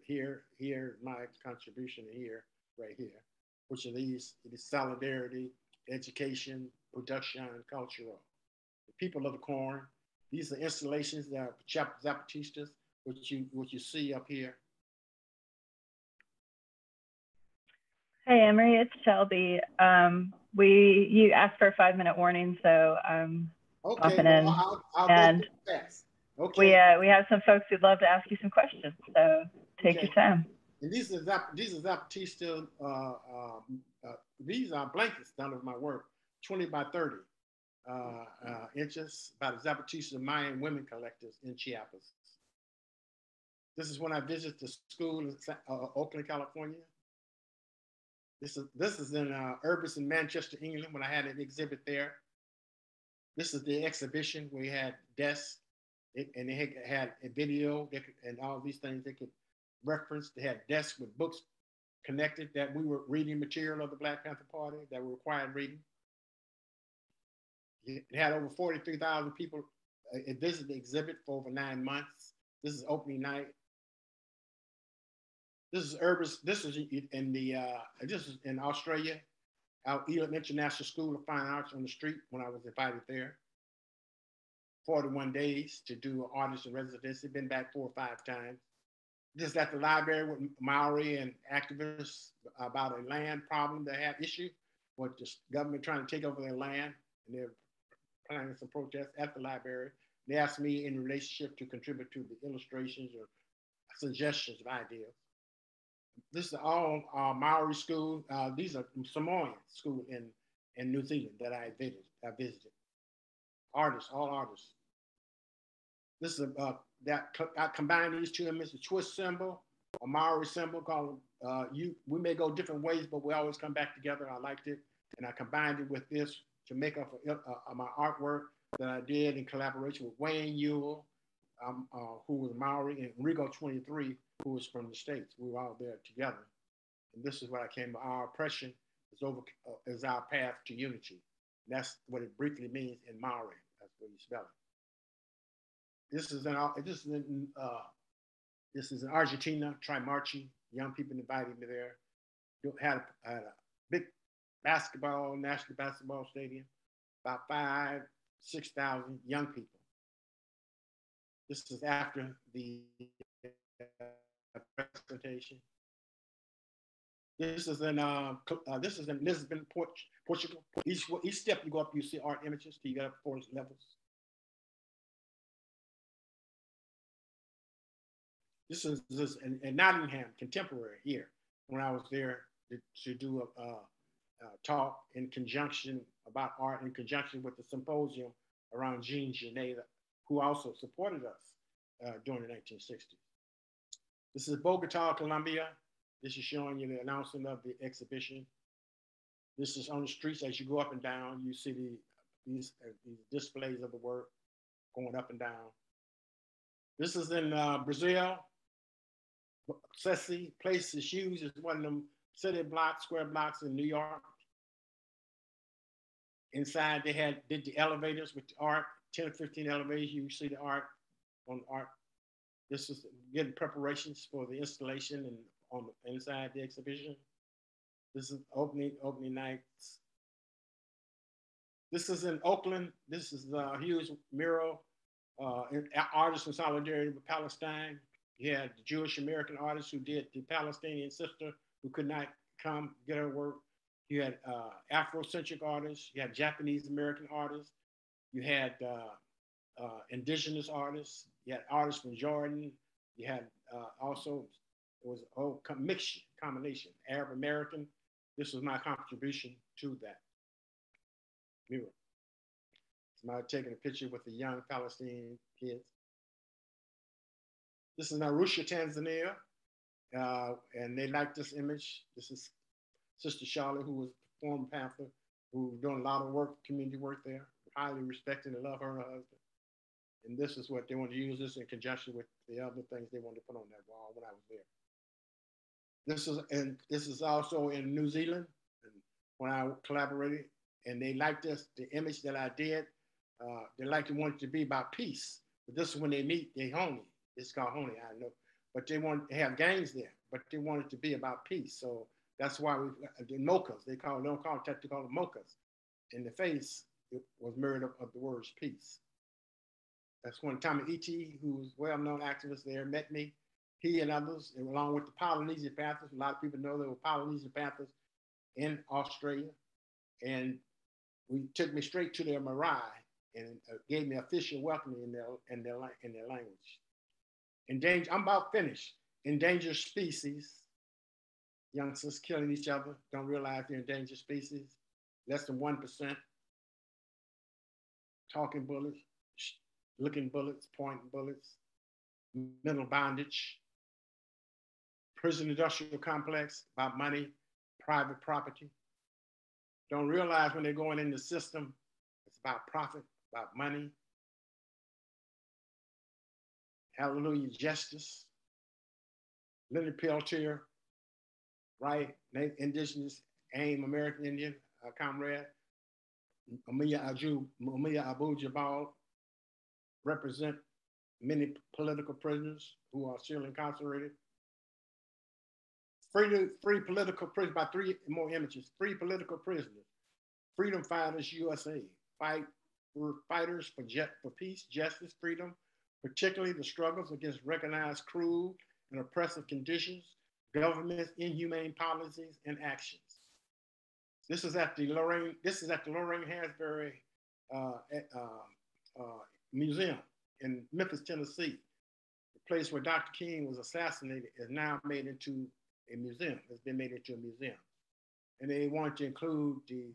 here, here, my contribution here, right here, which are these, it is solidarity, education, production, cultural. The people of the corn, these are installations that are Zapatistas, which you, which you see up here. Hey, Emory, it's Shelby. Um, we you asked for a five minute warning, so I'm Okay, popping well, in. I'll, I'll and. Okay. We uh, we have some folks who'd love to ask you some questions, so take Okay. your time. And these are Zap, these are Zapatista, uh, uh, uh, these are blankets done of my work, 20 by 30 uh, uh, inches by the Zapatista Mayan women collectors in Chiapas. This is when I visited the school in uh, Oakland, California. This is, this is in uh, Urbis in Manchester, England, when I had an exhibit there. This is the exhibition. We had desks and they had, a video could, and all these things they could reference. They had desks with books connected that we were reading material of the Black Panther Party that were required reading. It had over 43,000 people uh, it visited the exhibit for over nine months. This is opening night. This is Urbis. This is in the. Uh, this is in Australia, our Elam International School of Fine Arts on the street when I was invited there. 41 days to do an artist in residency. Been back four or five times. This is at the library with Maori and activists about a land problem they have issue with the government trying to take over their land, and they're planning some protests at the library. They asked me in relationship to contribute to the illustrations or suggestions of ideas. This is all uh, Maori school. Uh, these are Samoan school in, in New Zealand that I visited. I visited. Artists, all artists. This is uh, that co- I combined these two images: a twist symbol, a Maori symbol called uh, you. We may go different ways, but we always come back together. I liked it, and I combined it with this to make up a, uh, my artwork that I did in collaboration with Wayne Youle, um, uh, who was Maori, and Rigo 23, who was from the States. We were all there together. And this is what I came, our oppression is over, uh, is our path to unity. That's what it briefly means in Maori. That's what you spell it. This is in, this is in, uh, this is in Argentina, Trimarchi. Young people invited me there. Had a, had a big basketball, national basketball stadium, about five, 6,000 young people. This is after the uh, presentation. This is in uh, uh, this is in Lisbon, Port Portugal. Each each step you go up, you see art images till you get up four levels. This is this in, in Nottingham, contemporary here. When I was there to, to do a, a, a talk in conjunction about art in conjunction with the symposium around Jean Genet, who also supported us uh, during the 1960s. This is Bogota, Colombia. This is showing you the announcement of the exhibition. This is on the streets as you go up and down. You see the, these, uh, these displays of the work going up and down. This is in uh, Brazil. Ceci Place is huge. It's one of them city blocks, square blocks in New York. Inside they had did the elevators with the art, 10 or 15 elevators. You see the art on the art. This is getting preparations for the installation and on the inside the exhibition. This is opening opening nights. This is in Oakland. This is a huge mural, uh, artists in solidarity with Palestine. You had the Jewish American artist who did the Palestinian sister who could not come get her work. You had uh, Afrocentric artists. You had Japanese American artists. You had uh, uh, indigenous artists. You had artists from Jordan. You had uh, also it was a whole mixture, combination, Arab American. This was my contribution to that mural. Somebody taking a picture with the young Palestinian kids. This is Arusha, Tanzania, uh, and they like this image. This is Sister Charlotte, who was a former Panther, who doing a lot of work, community work there. Highly respected and love her and her husband. And this is what they want to use this in conjunction with the other things they want to put on that wall when I was there. This is and this is also in New Zealand when I collaborated, and they liked this the image that I did. Uh, they liked to want it to be about peace. But this is when they meet, they hongi. It's called hongi, I know. But they want to have gangs there, but they want it to be about peace. So that's why we the mochas, they call they don't call it they call mochas. In the face, it was murder of, of the words peace. That's when Tame Iti, who's well-known activist there, met me. He and others, along with the Polynesian Panthers, a lot of people know there were Polynesian Panthers in Australia. And we took me straight to their marae and uh, gave me official welcoming in their, in their, in their language. Endangered, I'm about finished. Endangered species, youngsters killing each other, don't realize they're endangered species, less than 1%. Talking bullets, looking bullets, pointing bullets, mental bondage, prison industrial complex about money, private property. Don't realize when they're going in the system, it's about profit, about money. Hallelujah, justice. Leonard Peltier, right? Indigenous, AIM, American Indian uh, comrade. Mumia Mumia Abu Jabal represent many political prisoners who are still incarcerated. Free, free political prisoners, by three more images, free political prisoners, freedom fighters USA, fight fighters for, for peace, justice, freedom, particularly the struggles against recognized cruel and oppressive conditions, government's inhumane policies and actions. This is at the Lorraine, this is at the Lorraine Hansberry uh, uh, uh, Museum in Memphis, Tennessee. The place where Dr. King was assassinated is now made into a museum. It's been made into a museum. And they want to include the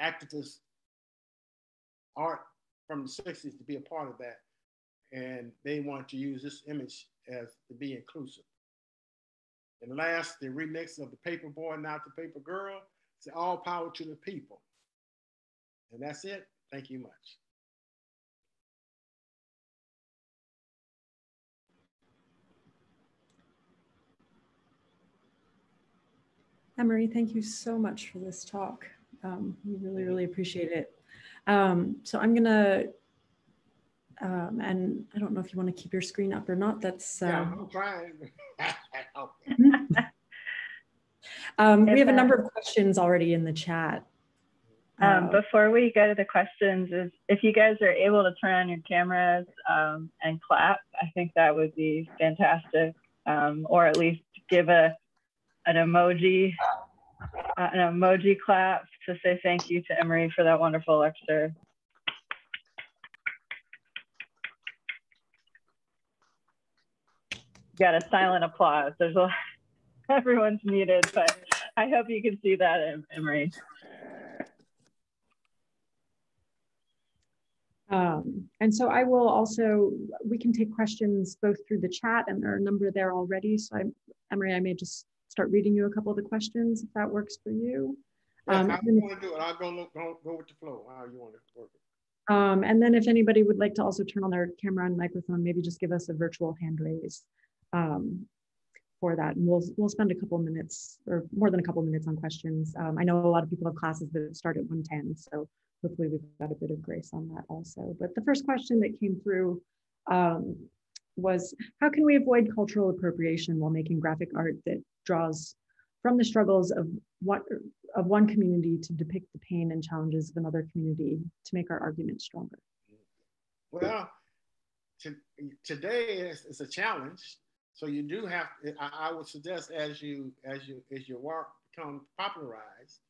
activist art from the 60s to be a part of that. And they want to use this image as to be inclusive. And last, the remix of the paper boy, not the paper girl. It's all power to the people. And that's it. Thank you much. Emory, thank you so much for this talk. Um, we really, really appreciate it. Um, so I'm gonna, um, and I don't know if you want to keep your screen up or not. That's yeah, um, I'm trying. um, we have a number of questions already in the chat. Um, uh, before we go to the questions, is if you guys are able to turn on your cameras um, and clap, I think that would be fantastic, um, or at least give a an emoji, uh, an emoji clap to say thank you to Emory for that wonderful lecture. Got a silent applause. There's a everyone's muted, but I hope you can see that, Emory. Um, and so I will also, we can take questions both through the chat and there are a number there already. So I'm, Emory, I may just start reading you a couple of the questions if that works for you. um, how you want to do it? I'll go, look, go, go with the flow, how you want to work it. Um, and then if anybody would like to also turn on their camera and microphone, maybe just give us a virtual hand raise um, for that. And we'll, we'll spend a couple of minutes or more than a couple of minutes on questions. Um, I know a lot of people have classes that start at 110, so hopefully we've got a bit of grace on that also. But the first question that came through um, was, how can we avoid cultural appropriation while making graphic art that draws from the struggles of what of one community to depict the pain and challenges of another community to make our argument stronger? Well, to, today is, is, a challenge. So you do have. I, I, would suggest as you as you as your work become popularized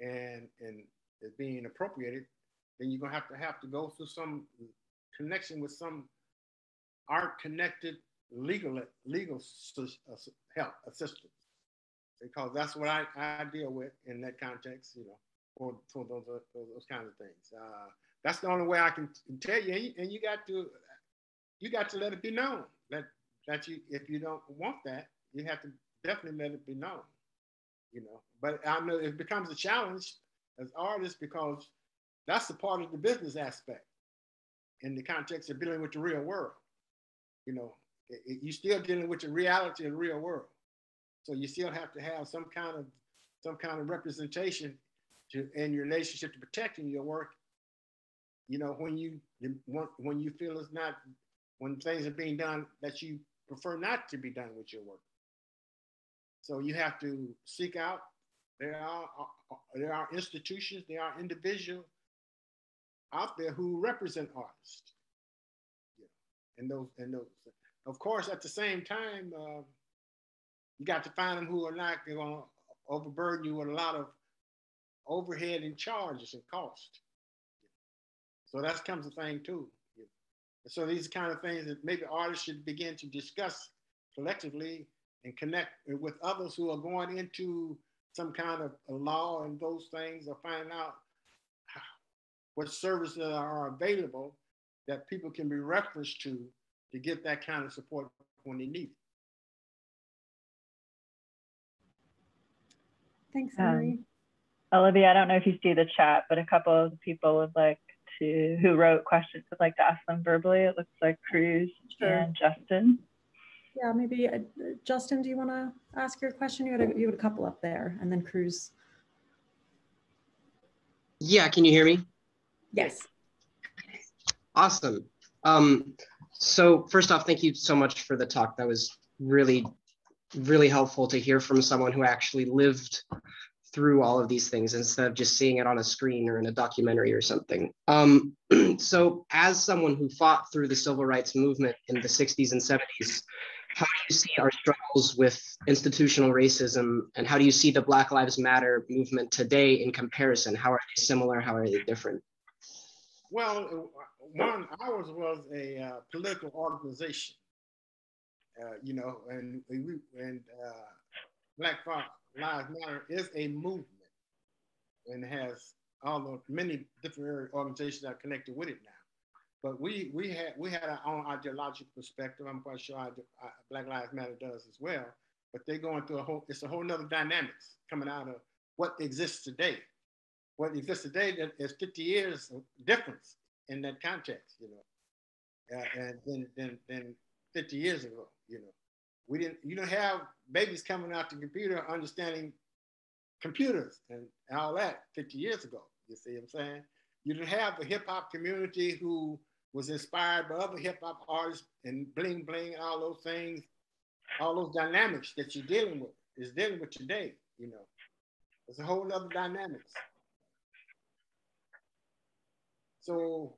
and and is being appropriated, then you're gonna have to have to go through some connection with some art connected legal legal help assistance because that's what I, I deal with in that context, you know, for, for those, uh, those kinds of things. Uh, that's the only way I can tell you, and you got to you got to let it be known that that you if you don't want that, you have to definitely let it be known, you know. But I know it becomes a challenge as artists because that's the part of the business aspect. in the context of dealing with the real world. You know, you're still dealing with the reality the real world. So you still have to have some kind of some kind of representation to in your relationship to protecting your work. You know, when you when you feel it's not when things are being done that you prefer not to be done with your work. So you have to seek out. There are uh, there are institutions, there are individuals out there who represent artists. Yeah. And those and those. Of course, at the same time, uh, you got to find them who are not going to overburden you with a lot of overhead and charges and cost. So that comes a thing too. So these kind of things that maybe artists should begin to discuss collectively and connect with others who are going into some kind of law and those things or finding out what services are available that people can be referenced to to get that kind of support when they need it. Thanks, Henry. Um, Olivia, I don't know if you see the chat, but a couple of people would like to, who wrote questions, would like to ask them verbally. It looks like Cruz sure. and Justin. Yeah, maybe uh, Justin, do you want to ask your question? You had, a, you had a couple up there, and then Cruz. Yeah, can you hear me? Yes. Awesome. Um, so first off, thank you so much for the talk. That was really, really helpful to hear from someone who actually lived through all of these things instead of just seeing it on a screen or in a documentary or something. Um, so as someone who fought through the civil rights movement in the 60s and 70s, how do you see our struggles with institutional racism and how do you see the Black Lives Matter movement today in comparison? How are they similar? How are they different? Well, one, ours was a uh, political organization, uh, you know, and we and uh, Black Lives Matter is a movement and has all the many different organizations that are connected with it now. But we we had we had our own ideological perspective. I'm quite sure Black Lives Matter does as well. But they're going through a whole it's a whole nother dynamics coming out of what exists today what exists today is 50 years of difference in that context, you know, uh, and then, then, then 50 years ago, you know, we didn't, you don't have babies coming out the computer understanding computers and all that 50 years ago. You see what I'm saying? You didn't have a hip hop community who was inspired by other hip hop artists and bling bling all those things, all those dynamics that you're dealing with is dealing with today, you know. It's a whole other dynamics. So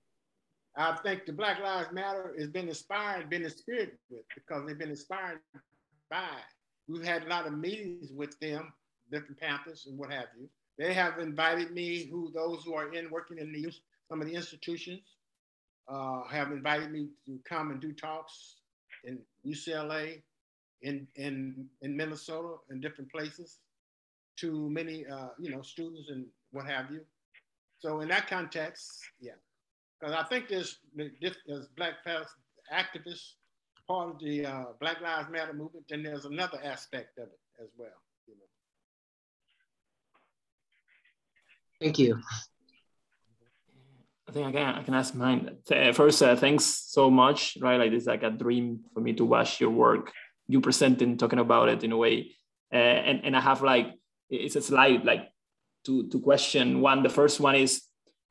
I think the Black Lives Matter has been inspired, been inspired with because they've been inspired by. We've had a lot of meetings with them, different Panthers and what have you. They have invited me, who those who are in working in the some of the institutions, uh, have invited me to come and do talks in UCLA, in in in Minnesota, in different places, to many uh, you know students and what have you. So in that context, yeah, because I think there's there's Black Past activists part of the uh, Black Lives Matter movement, and there's another aspect of it as well. You know. Thank you. I think I can I can ask mine first. Uh, thanks so much. Right, like it's like a dream for me to watch your work, you presenting, talking about it in a way, uh, and and I have like it's a slide like to, to question one. The first one is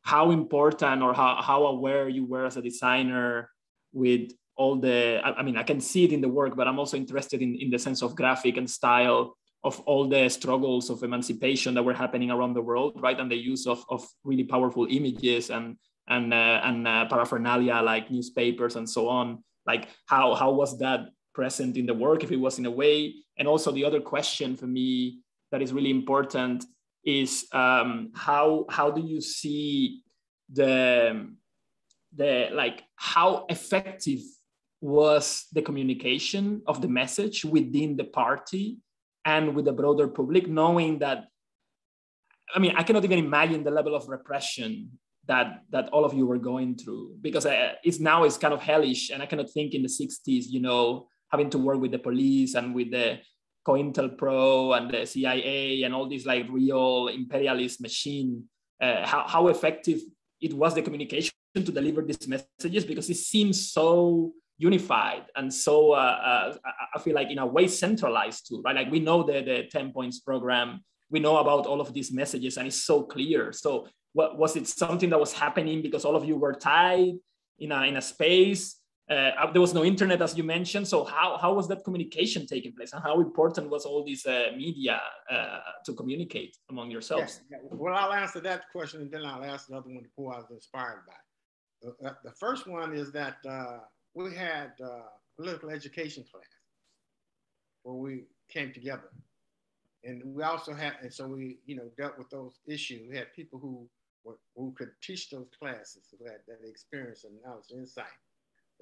how important or how, how aware you were as a designer with all the, I, I mean, I can see it in the work, but I'm also interested in, in the sense of graphic and style of all the struggles of emancipation that were happening around the world, right? And the use of, of really powerful images and and uh, and uh, paraphernalia like newspapers and so on. Like how how was that present in the work, if it was in a way? And also the other question for me that is really important is um, how how do you see the the like how effective was the communication of the message within the party and with the broader public, knowing that I mean I cannot even imagine the level of repression that that all of you were going through because uh, it's now it's kind of hellish and I cannot think in the 60s, you know, having to work with the police and with the COINTELPRO and the CIA and all these like real imperialist machine, uh, how, how effective it was the communication to deliver these messages because it seems so unified and so uh, uh, I feel like in a way centralized too, right? Like we know the, the 10 points program, we know about all of these messages and it's so clear. So what, was it something that was happening because all of you were tied in a, in a space? Uh, there was no internet as you mentioned. So how, how was that communication taking place and how important was all this uh, media uh, to communicate among yourselves? Yeah, yeah. Well, I'll answer that question and then I'll ask another one who I was inspired by. The, the first one is that uh, we had uh, political education class where we came together. And we also had, and so we, you know, dealt with those issues. We had people who were, who could teach those classes, who had that experience and knowledge and insight.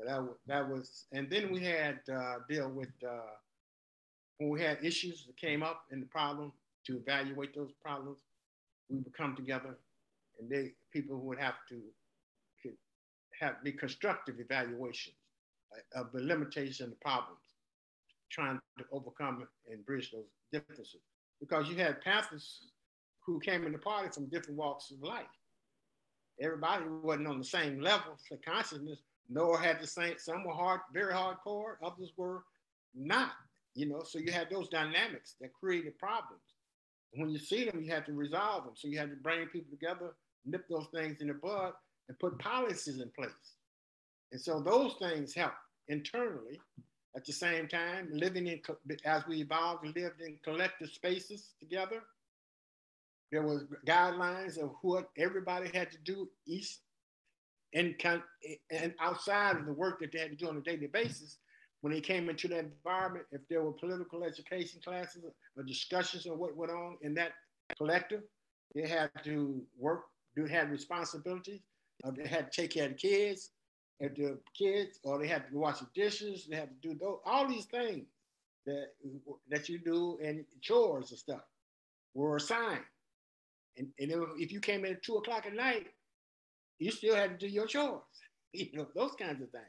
That, that was, and then we had uh, deal with uh, when we had issues that came up in the problem to evaluate those problems. We would come together, and they people would have to have be constructive evaluations of the limitations and the problems, trying to overcome and bridge those differences. Because you had pastors who came in the party from different walks of life. Everybody wasn't on the same level of consciousness, nor had the same, some were hard, very hardcore, others were not, you know, so you had those dynamics that created problems. And when you see them, you have to resolve them. So you had to bring people together, nip those things in the bud, and put policies in place and so those things help internally. At the same time, living in, as we evolved and lived in collective spaces together, there was guidelines of what everybody had to do each and, and outside of the work that they had to do on a daily basis, when they came into that environment, if there were political education classes or discussions on what went on in that collective, they had to work, they had responsibilities, uh, they had to take care of the kids, at the kids, or they had to wash the dishes, they had to do those, all these things that that you do and chores and stuff were assigned. And, and if you came in at two o'clock at night, you still had to do your chores, you know, those kinds of things.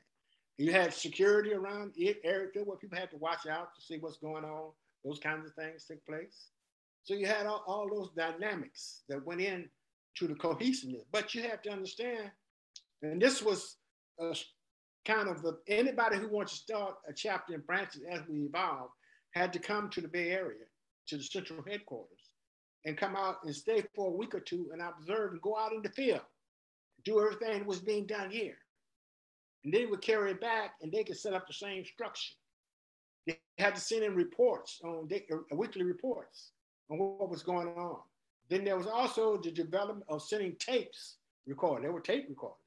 You had security around it area where people had to watch out to see what's going on. Those kinds of things took place. So you had all, all those dynamics that went in to the cohesiveness. But you have to understand, and this was uh, kind of the, anybody who wants to start a chapter in branches as we evolve had to come to the Bay Area, to the central headquarters, and come out and stay for a week or two and observe and go out in the field, do everything that was being done here. And they would carry it back and they could set up the same structure. They had to send in reports on day, uh, weekly reports on what was going on. Then there was also the development of sending tapes recorded. There were tape recorders.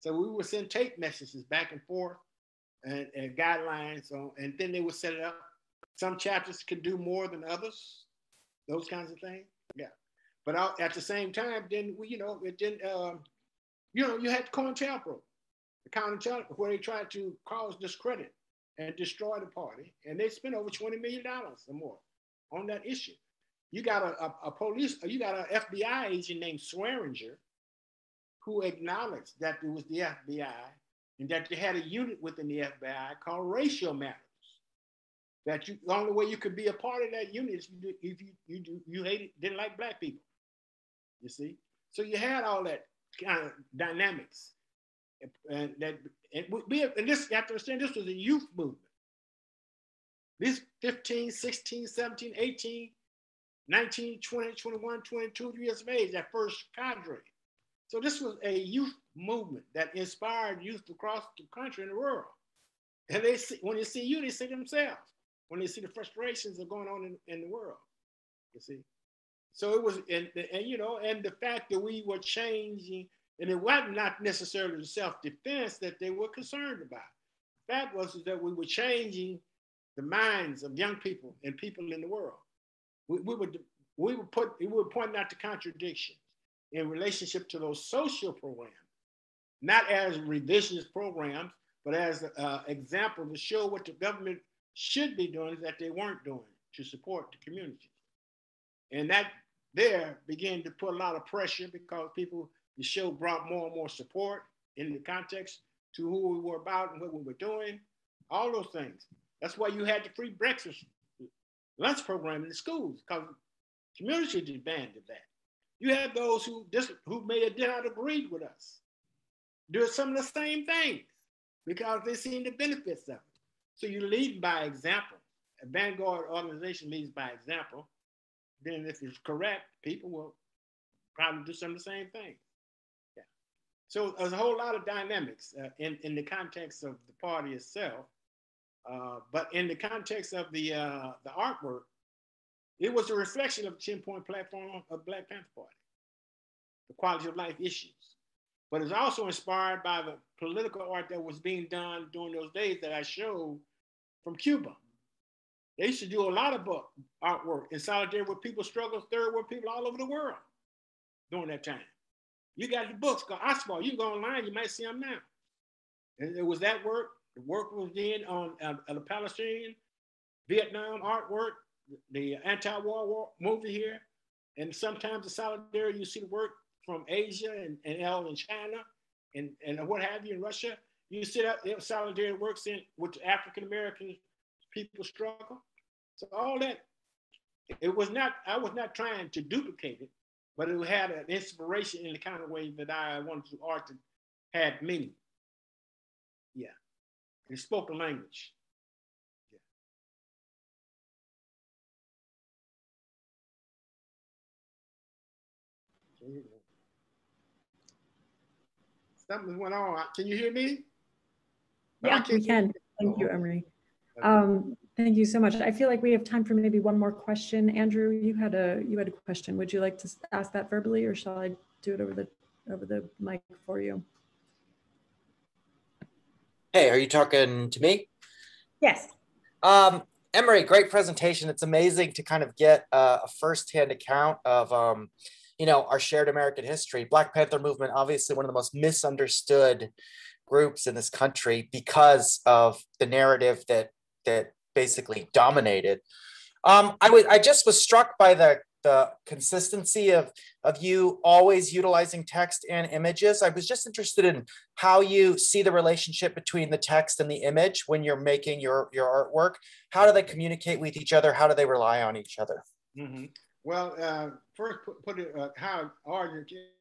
So we would send tape messages back and forth and, and guidelines on, and then they would set it up. Some chapters could do more than others, those kinds of things. Yeah. But at the same time, then we, you know, it didn't, um, you know, you had COINTELPRO, the counter where they tried to cause discredit and destroy the party. And they spent over $20 million or more on that issue. You got a, a, a police, you got an FBI agent named Swearingen who acknowledged that it was the FBI and that they had a unit within the FBI called Racial Matters. That you, the only way you could be a part of that unit is if you you you, you hated didn't like black people. You see, so you had all that kind of dynamics, and that and we and this you have to understand this was a youth movement. This 15, 16, 17, 18, 19, 20, 21, 22 years of age, that first cadre. So this was a youth movement that inspired youth across the country and the world. And they see, when they see you, they see themselves. When they see the frustrations that are going on in, in the world, you see. So it was, and, and you know, and the fact that we were changing, and it was not necessarily the self-defense that they were concerned about. The fact was that we were changing the minds of young people and people in the world. We, we would we would put we would point out the contradictions in relationship to those social programs, not as revisionist programs, but as an example to show what the government should be doing that they weren't doing to support the community. And that there began to put a lot of pressure because people, the show brought more and more support in the context to who we were about and what we were doing, all those things. That's why you had the free breakfast lunch program in the schools because community demanded that. You had those who dis- who may have not agreed with us. do some of the same things because they seen the benefits of it. So you lead by example. A Vanguard organization leads by example. Then if it's correct, people will probably do some of the same thing. Yeah. So there's a whole lot of dynamics uh, in, in the context of the party itself. Uh, but in the context of the, uh, the artwork, it was a reflection of the 10 point platform of Black Panther Party, the quality of life issues. But it's also inspired by the political art that was being done during those days that I showed from Cuba. They should do a lot of artwork in solidarity with people struggling, third world people all over the world during that time. You got the books called OSPAAAL. You go online, you might see them now. And it was that work. The work was then on uh, the Palestinian, Vietnam artwork, the anti-war movie here, and sometimes the solidarity. You see the work from Asia and, and L in China and, and what have you in Russia. You see that solidarity works in with African American people struggle. So all that, it was not, I was not trying to duplicate it, but it had an inspiration in the kind of way that I wanted to art to had meaning. Yeah. It spoke a language. Yeah. Something went on. Can you hear me? Yeah, we can. Thank you, Emory. Um, thank you so much. I feel like we have time for maybe one more question. Andrew, you had a you had a question. Would you like to ask that verbally, or shall I do it over the over the mic for you? Hey, are you talking to me? Yes. Um, Emory, great presentation. It's amazing to kind of get uh, a firsthand account of um, you know, our shared American history. Black Panther movement, obviously one of the most misunderstood groups in this country because of the narrative that that basically dominated. Um, I would I just was struck by the the consistency of of you always utilizing text and images. I was just interested in how you see the relationship between the text and the image when you're making your your artwork. How do they communicate with each other? How do they rely on each other? Mm-hmm. Well, uh, first put, put it uh, how art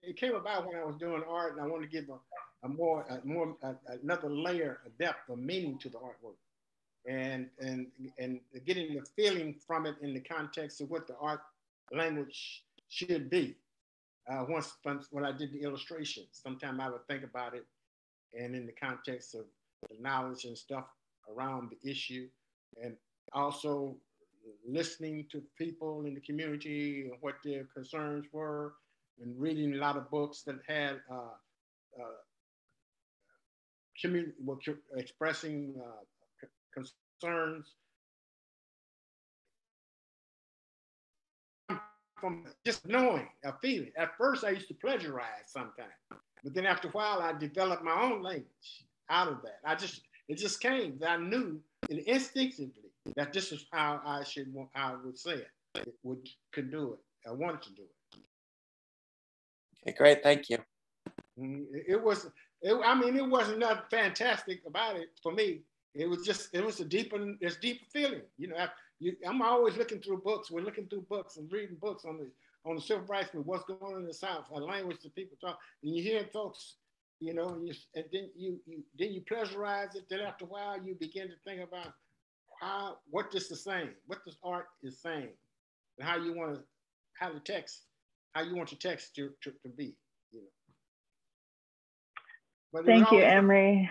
it came about when I was doing art, and I wanted to give a, a more a more a, another layer of depth of meaning to the artwork, and and and getting the feeling from it in the context of what the art language should be. Uh, once when I did the illustrations, sometimes I would think about it, and in the context of the knowledge and stuff around the issue, and also listening to people in the community and what their concerns were, and reading a lot of books that had uh, uh, well, expressing uh, concerns. From just knowing, a feeling. At first, I used to pleasurize sometimes, but then after a while, I developed my own language out of that. I just, it just came that I knew instinctively that this is how I should I would say it. it would could do it. I wanted to do it. Okay, great. Thank you. Mm, it was. It, I mean, it wasn't nothing fantastic about it for me. It was just. It was a deeper. It's deeper feeling. You know, I, you, I'm always looking through books. We're looking through books and reading books on the on the civil rights movement. What's going on in the South? A language that people talk. And you hear folks. You know, and, you, and then you, you then you pleasurize it. Then after a while, you begin to think about how what this is saying, what this art is saying, and how you want to how the text, how you want your text to, to, to be. You know. Thank you, Emory.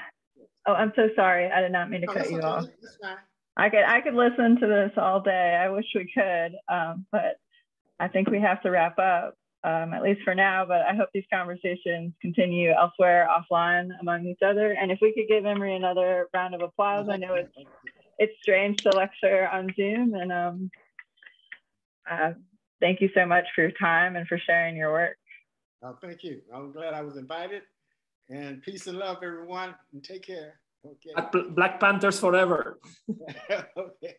Oh, I'm so sorry. I did not mean to no, cut you okay. off. I could I could listen to this all day. I wish we could, um, but I think we have to wrap up. Um, at least for now, but I hope these conversations continue elsewhere offline among each other. And if we could give Emory another round of applause, I know it's it's strange to lecture on Zoom. And um, uh, thank you so much for your time and for sharing your work. Oh, thank you. I'm glad I was invited. And peace and love, everyone, and take care. Okay. Black Panthers forever. okay.